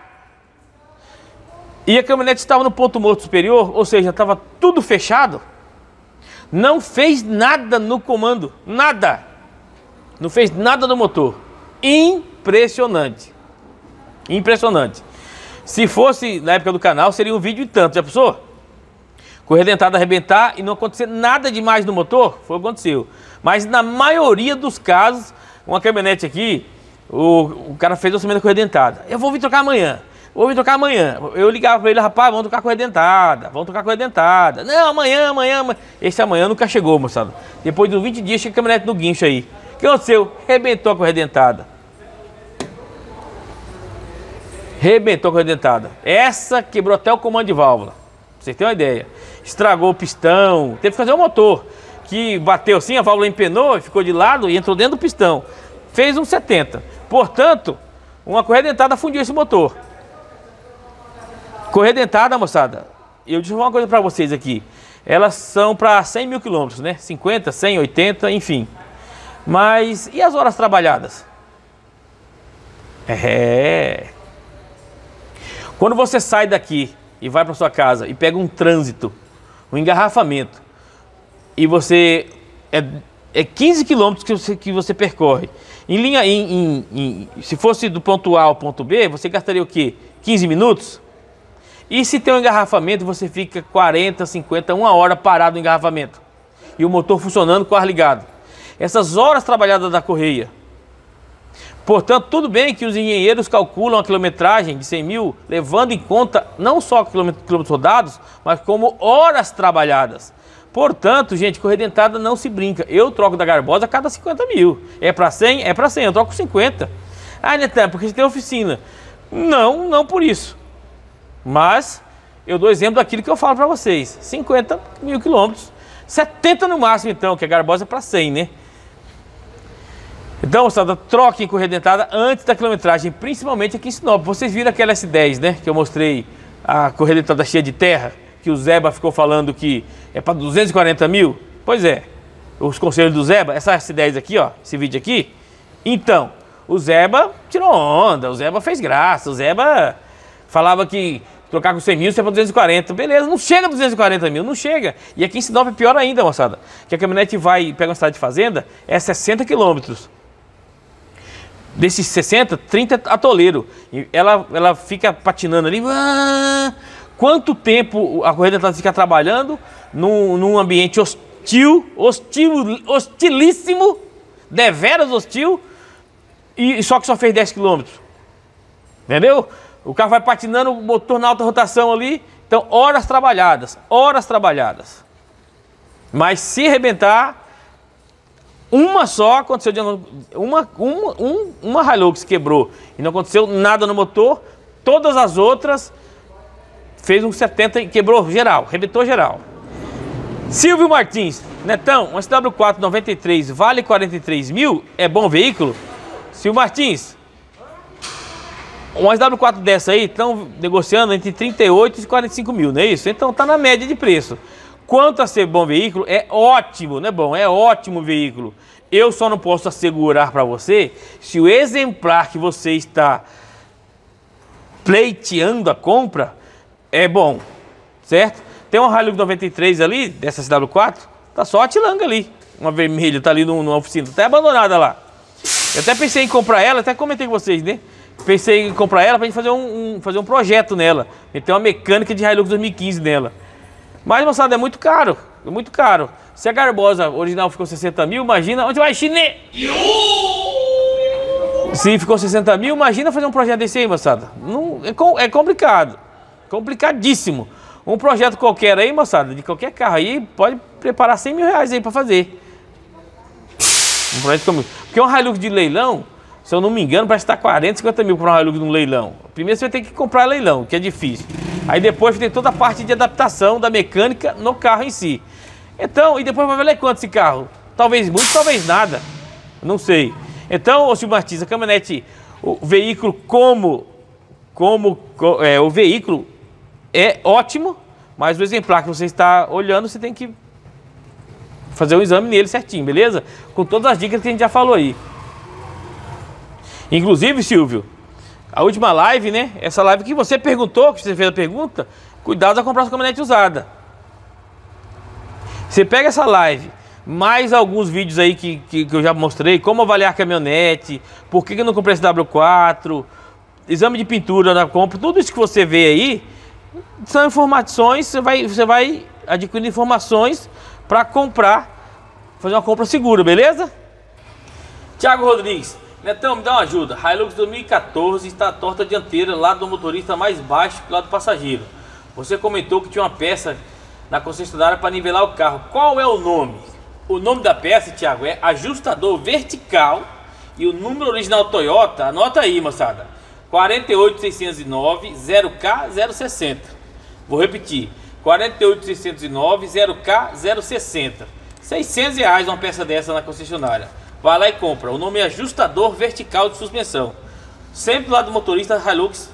e a caminhonete estava no ponto morto superior, ou seja, estava tudo fechado não fez nada no comando, nada. Não fez nada no motor. Impressionante. Impressionante. Se fosse na época do canal, seria um vídeo e tanto. Já pensou? Correr arrebentar e não acontecer nada demais no motor? Foi o que aconteceu. Mas na maioria dos casos, uma caminhonete aqui, o, o cara fez o orçamento da correr dentada. Eu vou vir trocar amanhã. Vou vir trocar amanhã. Eu ligava para ele, rapaz, vamos trocar a dentada, vamos trocar a dentada. Não, amanhã, amanhã, amanhã. Esse amanhã nunca chegou, moçada. Depois de 20 dias, chega a caminhonete no guincho aí. O que aconteceu? Rebentou com a dentada. Rebentou com a dentada. Essa quebrou até o comando de válvula. Pra vocês terem uma ideia. Estragou o pistão. Teve que fazer o motor. Que bateu assim, a válvula empenou, ficou de lado e entrou dentro do pistão. Fez um 70. Portanto, uma correia dentada fundiu esse motor. Correia dentada, moçada, eu digo uma coisa para vocês aqui. Elas são para 100 mil quilômetros, né? 50, 100, 80, enfim. Mas e as horas trabalhadas? É. Quando você sai daqui e vai para sua casa e pega um trânsito, um engarrafamento, e você é, é 15 quilômetros que você, que você percorre. Em linha, em, em, em, se fosse do ponto A ao ponto B, você gastaria o quê? 15 minutos? E se tem um engarrafamento, você fica 40, 50, uma hora parado no engarrafamento. E o motor funcionando com o ar ligado. Essas horas trabalhadas da correia. Portanto, tudo bem que os engenheiros calculam a quilometragem de 100 mil, levando em conta não só quilômetros rodados, mas como horas trabalhadas. Portanto, gente, correia dentada não se brinca. Eu troco da Garbosa a cada 50 mil. É para 100? É para 100. Eu troco 50. Ah, Netan, porque você tem oficina. Não, não por isso. Mas eu dou exemplo daquilo que eu falo para vocês: 50 mil quilômetros, 70 no máximo, então, que a garbosa é para 100, né? Então, moçada, troquem com redentada antes da quilometragem, principalmente aqui em Sinop. Vocês viram aquela S10, né? Que eu mostrei a corredentada cheia de terra, que o Zeba ficou falando que é para 240 mil? Pois é, os conselhos do Zeba, essa S10 aqui, ó, esse vídeo aqui. Então, o Zeba tirou onda, o Zeba fez graça, o Zeba falava que trocar com 100 mil, você é para 240. Beleza, não chega a 240 mil, não chega. E aqui em Sinop é pior ainda, moçada. Que a caminhonete vai, pega uma cidade de fazenda, é 60 quilômetros. Desses 60, 30 atoleiro. Ela, ela fica patinando ali. Ah, quanto tempo a corrida está fica trabalhando num, num ambiente hostil, hostil, hostilíssimo, deveras hostil, e só que só fez 10 quilômetros. Entendeu? O carro vai patinando, o motor na alta rotação ali. Então, horas trabalhadas, horas trabalhadas. Mas se arrebentar, uma só aconteceu de uma, uma, um, uma Hilux quebrou e não aconteceu nada no motor. Todas as outras fez um 70 e quebrou geral, arrebentou geral. Silvio Martins, Netão, um SW4 93 vale 43 mil? É bom veículo? Silvio Martins, um SW4 dessa aí estão negociando entre 38 e 45 mil, não é isso? Então tá na média de preço. Quanto a ser bom veículo, é ótimo, não é bom? É ótimo veículo. Eu só não posso assegurar para você se o exemplar que você está pleiteando a compra é bom, certo? Tem uma Hilux 93 ali, dessa CW4, tá só a tilanga ali. Uma vermelha, tá ali numa oficina, tá abandonada lá. Eu até pensei em comprar ela, até comentei com vocês, né? Pensei em comprar ela pra gente fazer um, um fazer um projeto nela. Meter uma mecânica de Hilux 2015 nela. Mas, moçada, é muito caro. É muito caro. Se a Garbosa original ficou 60 mil, imagina onde vai Chine. Se ficou 60 mil, imagina fazer um projeto desse aí, moçada. Não, é, é complicado. Complicadíssimo. Um projeto qualquer aí, moçada, de qualquer carro aí, pode preparar 100 mil reais aí para fazer. Um projeto como... Porque um Hilux de leilão, se eu não me engano, parece estar 40, 50 mil para um Hilux no leilão. Primeiro você vai ter que comprar leilão, que é difícil. Aí depois tem toda a parte de adaptação da mecânica no carro em si. Então, e depois vai valer quanto esse carro? Talvez muito, talvez nada. Não sei. Então, ô Silvio Martins, a caminhonete, o veículo como, como é, o veículo é ótimo, mas o exemplar que você está olhando, você tem que fazer um exame nele certinho, beleza? Com todas as dicas que a gente já falou aí. Inclusive, Silvio, a última live, né? Essa live que você perguntou, que você fez a pergunta, cuidado a comprar sua caminhonete usada. Você pega essa live, mais alguns vídeos aí que, que, que eu já mostrei, como avaliar caminhonete, por que, que eu não comprei esse W4, exame de pintura na compra, tudo isso que você vê aí, são informações, você vai, você vai adquirir informações para comprar, fazer uma compra segura, beleza? Tiago Rodrigues, Netão, me dá uma ajuda. Hilux 2014 está a torta dianteira, lado do motorista mais baixo que lado do passageiro. Você comentou que tinha uma peça na concessionária para nivelar o carro. Qual é o nome? O nome da peça, Thiago, é ajustador vertical e o número original Toyota, anota aí, moçada. 48609 0K 060. Vou repetir. 48609 0K 060. 600 reais uma peça dessa na concessionária. Vai lá e compra. O nome é ajustador vertical de suspensão. Sempre lá do motorista Hilux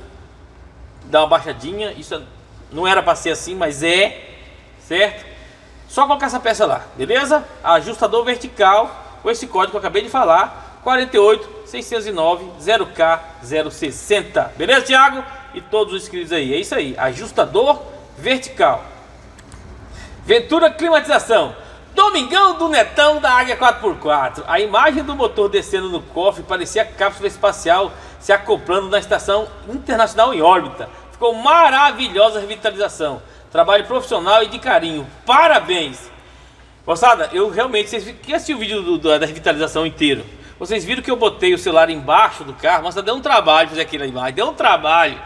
dá uma baixadinha. Isso não era para ser assim, mas é, certo? Só colocar essa peça lá, beleza? Ajustador vertical com esse código que eu acabei de falar, 48 609 0K 060. Beleza, Thiago? E todos os inscritos aí. É isso aí, ajustador vertical. Ventura Climatização. Domingão do Netão da Águia 4x4. A imagem do motor descendo no cofre parecia cápsula espacial se acoplando na estação internacional em órbita. Ficou maravilhosa a revitalização. Trabalho profissional e de carinho. Parabéns! Moçada, eu realmente, vocês que assistiu o vídeo do, do, da revitalização inteiro, vocês viram que eu botei o celular embaixo do carro, mas deu um trabalho fazer aquilo embaixo, deu um trabalho.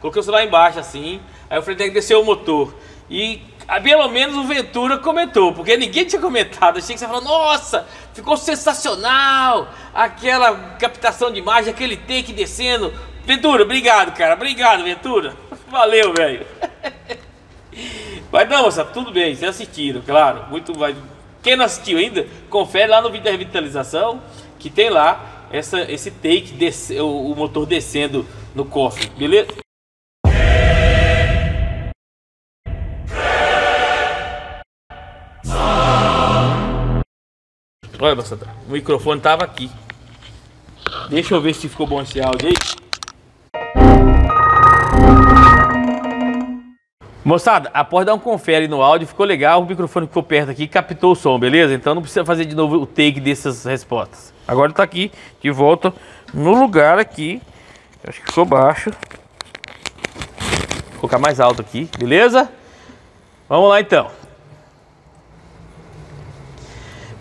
Coloquei o celular embaixo assim, aí eu falei, tem que descer o motor. E ah, pelo menos o Ventura comentou, porque ninguém tinha comentado. Achei que você falou, nossa, ficou sensacional, aquela captação de imagem, aquele take descendo. Ventura, obrigado, cara, obrigado, Ventura. Valeu, velho. Mas não, moça, tudo bem, vocês assistiram, claro. Muito mais. Quem não assistiu ainda, confere lá no vídeo da revitalização, que tem lá essa, esse take, desse, o, o motor descendo no cofre, beleza? Olha, moçada, o microfone tava aqui. Deixa eu ver se ficou bom esse áudio aí. Moçada, após dar um confere no áudio, ficou legal, o microfone ficou perto aqui, captou o som, beleza? Então não precisa fazer de novo o take dessas respostas. Agora tá aqui, de volta no lugar aqui. Acho que ficou baixo. Vou colocar mais alto aqui, beleza? Vamos lá então.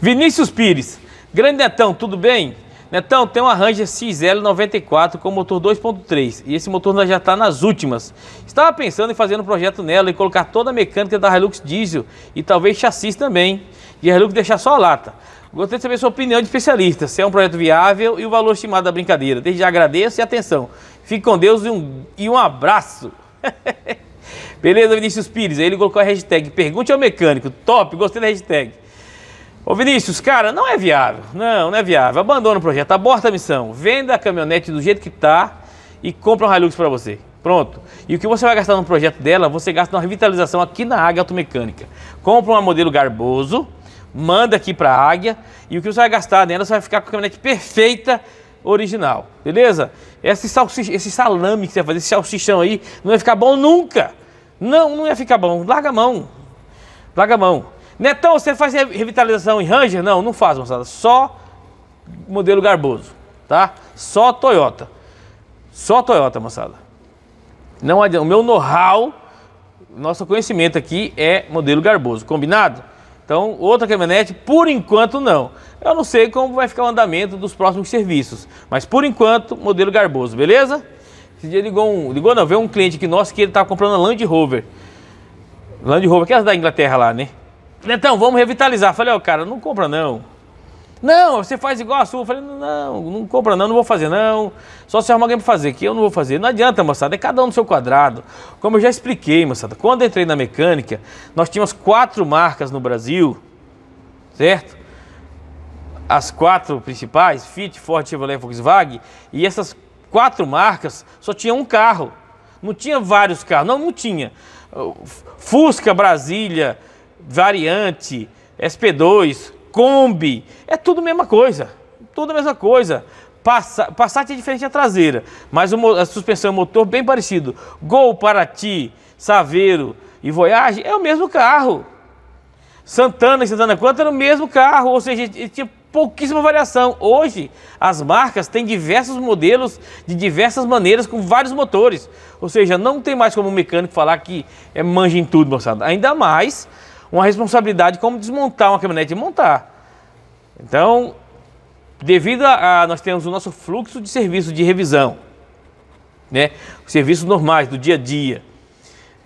Vinícius Pires, grande Netão, tudo bem? Netão, tem uma Ranger XL94 com motor 2.3 e esse motor já está nas últimas. Estava pensando em fazer um projeto nela e colocar toda a mecânica da Hilux diesel e talvez chassis também, e a Hilux deixar só a lata. Gostaria de saber sua opinião de especialista, se é um projeto viável e o valor estimado da brincadeira. Desde já agradeço e atenção. Fique com Deus e um, e um abraço. Beleza, Vinícius Pires? Aí ele colocou a hashtag Pergunte ao Mecânico. Top, gostei da hashtag. Ô Vinícius, cara, não é viável. Não, não é viável. Abandona o projeto, aborta a missão. Venda a caminhonete do jeito que tá e compra um Hilux para você. Pronto. E o que você vai gastar no projeto dela, você gasta na revitalização aqui na Águia Automecânica. Compra um modelo garboso, manda aqui para a Águia e o que você vai gastar nela, você vai ficar com a caminhonete perfeita, original. Beleza? Esse, salsich, esse salame que você vai fazer, esse salsichão aí, não vai ficar bom nunca. Não, não ia ficar bom. Larga a mão. Larga a mão. Netão, você faz revitalização em Ranger? Não, não faz, moçada. Só modelo garboso, tá? Só Toyota. Só Toyota, moçada. Não adianta. O meu know-how, nosso conhecimento aqui é modelo garboso. Combinado? Então, outra caminhonete, por enquanto não. Eu não sei como vai ficar o andamento dos próximos serviços, mas por enquanto, modelo garboso, beleza? Esse dia ligou um, ligou não, veio um cliente aqui nosso que ele estava comprando a Land Rover. Land Rover, que é da Inglaterra lá, né? Então, vamos revitalizar. Falei, ó, oh, cara, não compra não. Não, você faz igual a sua. Falei, não, não compra não, não vou fazer não. Só se arrumar alguém para fazer, que eu não vou fazer. Não adianta, moçada, é cada um no seu quadrado. Como eu já expliquei, moçada, quando entrei na mecânica, nós tínhamos quatro marcas no Brasil, certo? As quatro principais, Fiat, Ford, Chevrolet Volkswagen, e essas quatro marcas só tinha um carro. Não tinha vários carros, não, não tinha. Fusca, Brasília, Variante, SP2, Kombi, é tudo a mesma coisa. Tudo a mesma coisa. Passa, Passat é diferente a traseira, mas o, a suspensão e o motor bem parecido. Gol, Paraty, Saveiro e Voyage é o mesmo carro. Santana e Santana Quanto era o mesmo carro, ou seja, tinha pouquíssima variação. Hoje, as marcas têm diversos modelos de diversas maneiras com vários motores. Ou seja, não tem mais como um mecânico falar que é manja em tudo, moçada. Ainda mais uma responsabilidade como desmontar uma caminhonete e montar. Então, devido a, a, nós temos o nosso fluxo de serviço de revisão, né? Os serviços normais do dia a dia.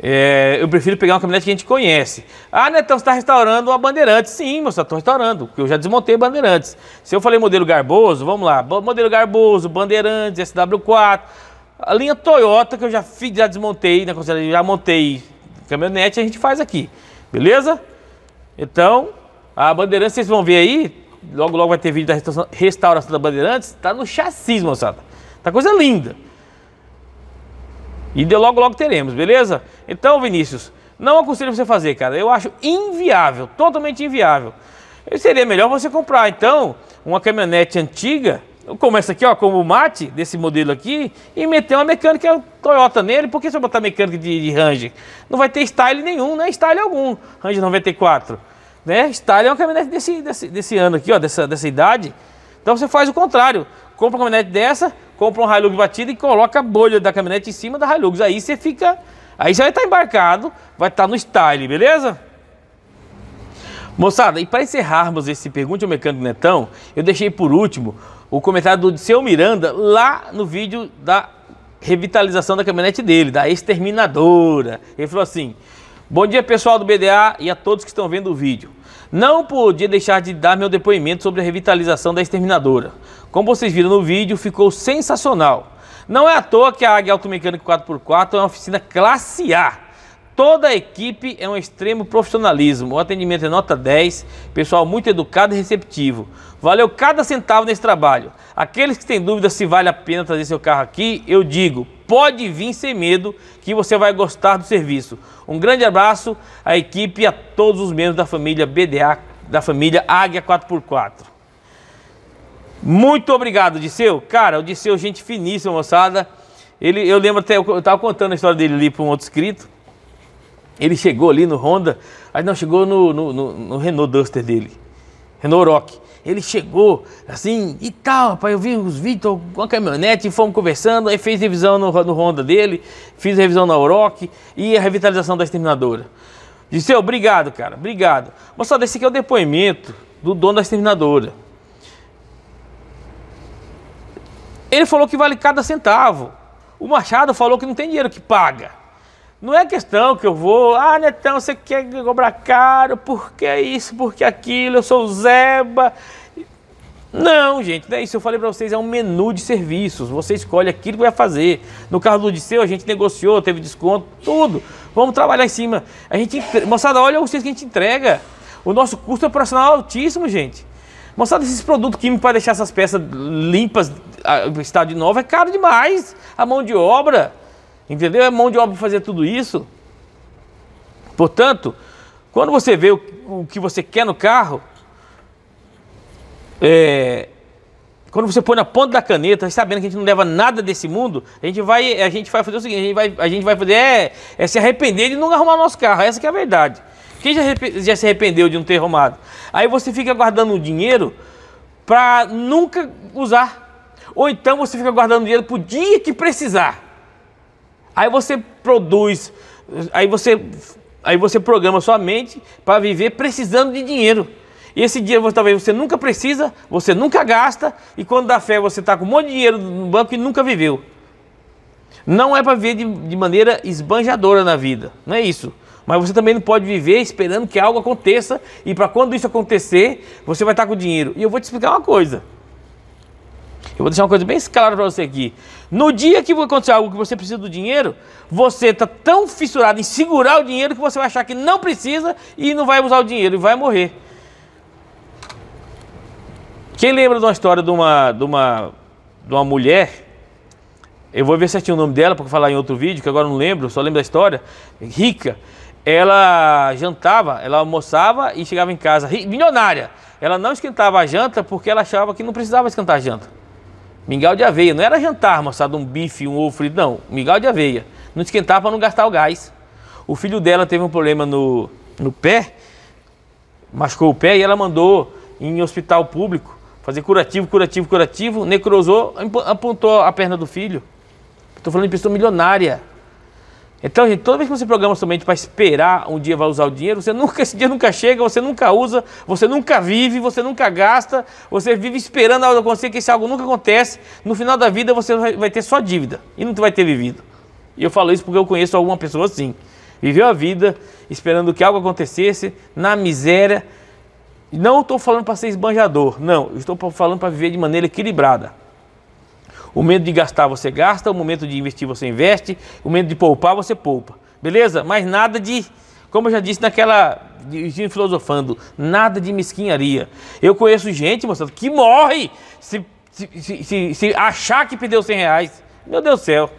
É, eu prefiro pegar uma caminhonete que a gente conhece. Ah, Netão, você está restaurando uma Bandeirantes. Sim, moça, estou restaurando, porque eu já desmontei Bandeirantes. Se eu falei modelo Garboso, vamos lá. Modelo Garboso, Bandeirantes, SW4. A linha Toyota, que eu já, fiz, já desmontei, né, já montei caminhonete, a gente faz aqui. Beleza? Então, a Bandeirantes, vocês vão ver aí, logo logo vai ter vídeo da restauração da Bandeirantes, tá no chassi, moçada. Tá coisa linda. E de logo logo teremos, beleza? Então, Vinícius, não aconselho você fazer, cara. Eu acho inviável, totalmente inviável. Seria melhor você comprar, então, uma caminhonete antiga Começa aqui, ó, como o mate desse modelo aqui e meter uma mecânica Toyota nele. Por que você botar mecânica de, de? Não vai ter style nenhum, né? Style algum. Ranger 94. Né? Style é uma caminhonete desse, desse, desse ano aqui, ó, dessa, dessa idade. Então você faz o contrário. Compra uma caminhonete dessa, compra um Hilux batido e coloca a bolha da caminhonete em cima da Hilux. Aí você fica. Aí você vai estar embarcado, vai estar no style, beleza? Moçada, e para encerrarmos esse Pergunte ao Mecânico Netão, eu deixei por último o comentário do Seu Miranda lá no vídeo da revitalização da caminhonete dele, da exterminadora. Ele falou assim: Bom dia pessoal do BDA e a todos que estão vendo o vídeo. Não podia deixar de dar meu depoimento sobre a revitalização da exterminadora. Como vocês viram no vídeo, ficou sensacional. Não é à toa que a Águia Automecânico 4x4 é uma oficina classe A Toda a equipe é um extremo profissionalismo. O atendimento é nota 10, pessoal muito educado e receptivo. Valeu cada centavo nesse trabalho. Aqueles que têm dúvida se vale a pena trazer seu carro aqui, eu digo, pode vir sem medo que você vai gostar do serviço. Um grande abraço à equipe e a todos os membros da família BDA, da família Águia 4x4. Muito obrigado, Disseu. Cara, o Disseu, gente finíssima, moçada. Ele, eu lembro até, eu estava contando a história dele ali para um outro inscrito. Ele chegou ali no Honda, aí não, chegou no, no, no, no Renault Duster dele, Renault Rock. Ele chegou assim e tal, rapaz, eu vi os vídeos com a caminhonete, fomos conversando, aí fez revisão no, no Honda dele, fiz revisão na Oroch e a revitalização da exterminadora. Disse, obrigado, cara, obrigado. Moçada, esse aqui é o depoimento do dono da exterminadora. Ele falou que vale cada centavo. O Machado falou que não tem dinheiro que paga. Não é questão que eu vou, ah, Netão, você quer cobrar caro, por que isso, por que aquilo, eu sou o Zeba. Não, gente, não é isso. Eu falei para vocês, é um menu de serviços. Você escolhe aquilo que vai fazer. No carro do Odisseu, a gente negociou, teve desconto, tudo. Vamos trabalhar em cima. A gente, moçada, olha o que a gente entrega. O nosso custo operacional é altíssimo, gente. Moçada, esses produtos químicos para deixar essas peças limpas, estado de novo, é caro demais. A mão de obra, entendeu? É mão de obra fazer tudo isso. Portanto, quando você vê o, o que você quer no carro, é, quando você põe na ponta da caneta, sabendo que a gente não leva nada desse mundo, a gente vai, a gente vai fazer o seguinte, a gente vai, a gente vai fazer é, é se arrepender de não arrumar nosso carro. Essa é a verdade. Quem já, já se arrependeu de não ter arrumado? Aí você fica guardando o dinheiro para nunca usar. Ou então você fica guardando dinheiro para o dia que precisar. Aí você produz, aí você, aí você programa sua mente para viver precisando de dinheiro. E esse dinheiro talvez você nunca precisa, você nunca gasta, e quando dá fé você está com um monte de dinheiro no banco e nunca viveu. Não é para viver de, de maneira esbanjadora na vida, não é isso. Mas você também não pode viver esperando que algo aconteça e para quando isso acontecer, você vai estar com dinheiro. E eu vou te explicar uma coisa. Eu vou deixar uma coisa bem clara para você aqui. No dia que acontecer algo que você precisa do dinheiro, você está tão fissurado em segurar o dinheiro que você vai achar que não precisa e não vai usar o dinheiro e vai morrer. Quem lembra de uma história de uma, de uma, de uma mulher? Eu vou ver certinho o nome dela para falar em outro vídeo, que agora não lembro, só lembro da história. Rica. Ela jantava, ela almoçava e chegava em casa, milionária. Ela não esquentava a janta porque ela achava que não precisava esquentar a janta. Mingau de aveia, não era jantar, moçada, um bife, um ovo frito, não. Mingau de aveia. Não esquentava para não gastar o gás. O filho dela teve um problema no, no pé, machucou o pé e ela mandou em hospital público fazer curativo, curativo, curativo, necrosou, apontou a perna do filho. Estou falando de pessoa milionária. Então, gente, toda vez que você programa somente para esperar um dia vai usar o dinheiro, você nunca, esse dia nunca chega, você nunca usa, você nunca vive, você nunca gasta, você vive esperando algo acontecer, que esse algo nunca acontece. No final da vida você vai ter só dívida e não vai ter vivido. E eu falo isso porque eu conheço alguma pessoa assim. Viveu a vida esperando que algo acontecesse, na miséria. Não estou falando para ser esbanjador, não. Estou falando para viver de maneira equilibrada. O momento de gastar você gasta, o momento de investir você investe, o momento de poupar você poupa. Beleza? Mas nada de, como eu já disse naquela de filosofando, nada de mesquinharia. Eu conheço gente, moçada, que morre se, se, se, se, achar que perdeu 100 reais. Meu Deus do céu.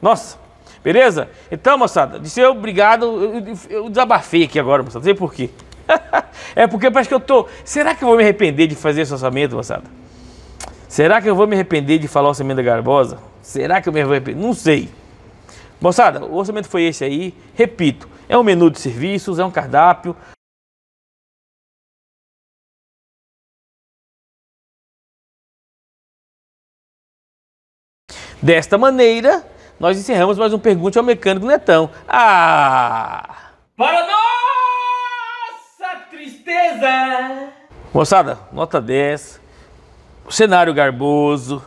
Nossa, beleza? Então, moçada, disse eu obrigado. Eu, eu desabafei aqui agora, moçada. Não sei por quê. é porque parece que eu tô. Será que eu vou me arrepender de fazer esse orçamento, moçada? Será que eu vou me arrepender de falar o orçamento da Garbosa? Será que eu me vou arrepender? Não sei. Moçada, o orçamento foi esse aí. Repito, é um menu de serviços, é um cardápio. Desta maneira, nós encerramos mais um Pergunte ao Mecânico Netão. Ah! Para nossa tristeza! Moçada, nota 10 o cenário garboso,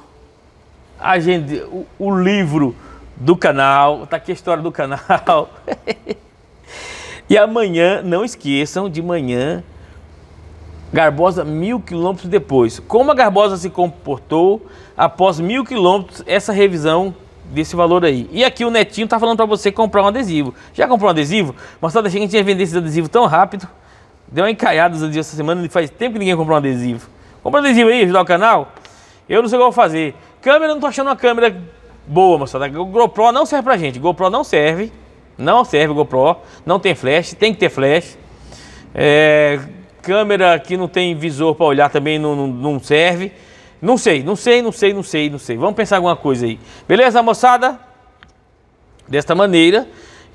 a gente, o, o livro do canal, tá aqui a história do canal. e amanhã, não esqueçam, de manhã, Garbosa mil quilômetros depois. Como a Garbosa se comportou após mil quilômetros, essa revisão desse valor aí. E aqui o Netinho tá falando para você comprar um adesivo. Já comprou um adesivo? Mas só deixei que a gente ia vender esse adesivo tão rápido. Deu uma encaiada os adesivos essa semana e faz tempo que ninguém comprou um adesivo. Compra adesivo aí, ajudar o canal. Eu não sei o que eu vou fazer. Câmera, não tô achando uma câmera boa, moçada. GoPro não serve pra gente. GoPro não serve. Não serve GoPro. Não tem flash. Tem que ter flash. É, câmera que não tem visor para olhar também não, não, não, serve. Não sei, não sei, não sei, não sei, não sei. Vamos pensar alguma coisa aí. Beleza, moçada? Desta maneira,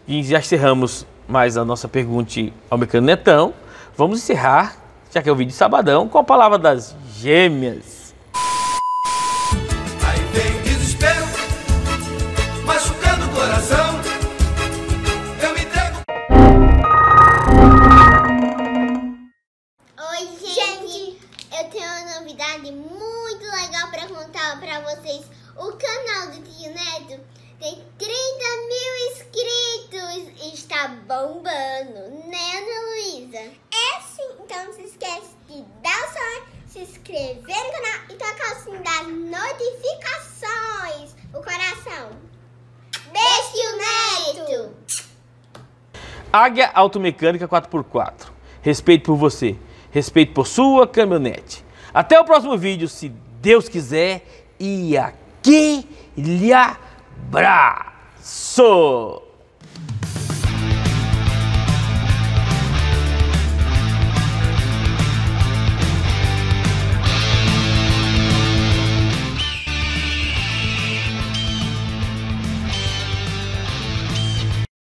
e já encerramos mais a nossa pergunta ao Mecânico Netão. Vamos encerrar já que é o vídeo de sabadão, com a palavra das gêmeas. Aí vem desespero, machucando o coração. Eu me entrego. Oi, gente! Eu tenho uma novidade muito legal para contar para vocês. O canal do Tio Neto tem 30 mil inscritos está bombando, né, Ana Luísa? É sim, então não se esquece de dar o seu like, se inscrever no canal e tocar o sininho das notificações. O coração. Beijo, Neto. Águia Automecânica 4x4. Respeito por você. Respeito por sua caminhonete. Até o próximo vídeo, se Deus quiser. E aquele abraço!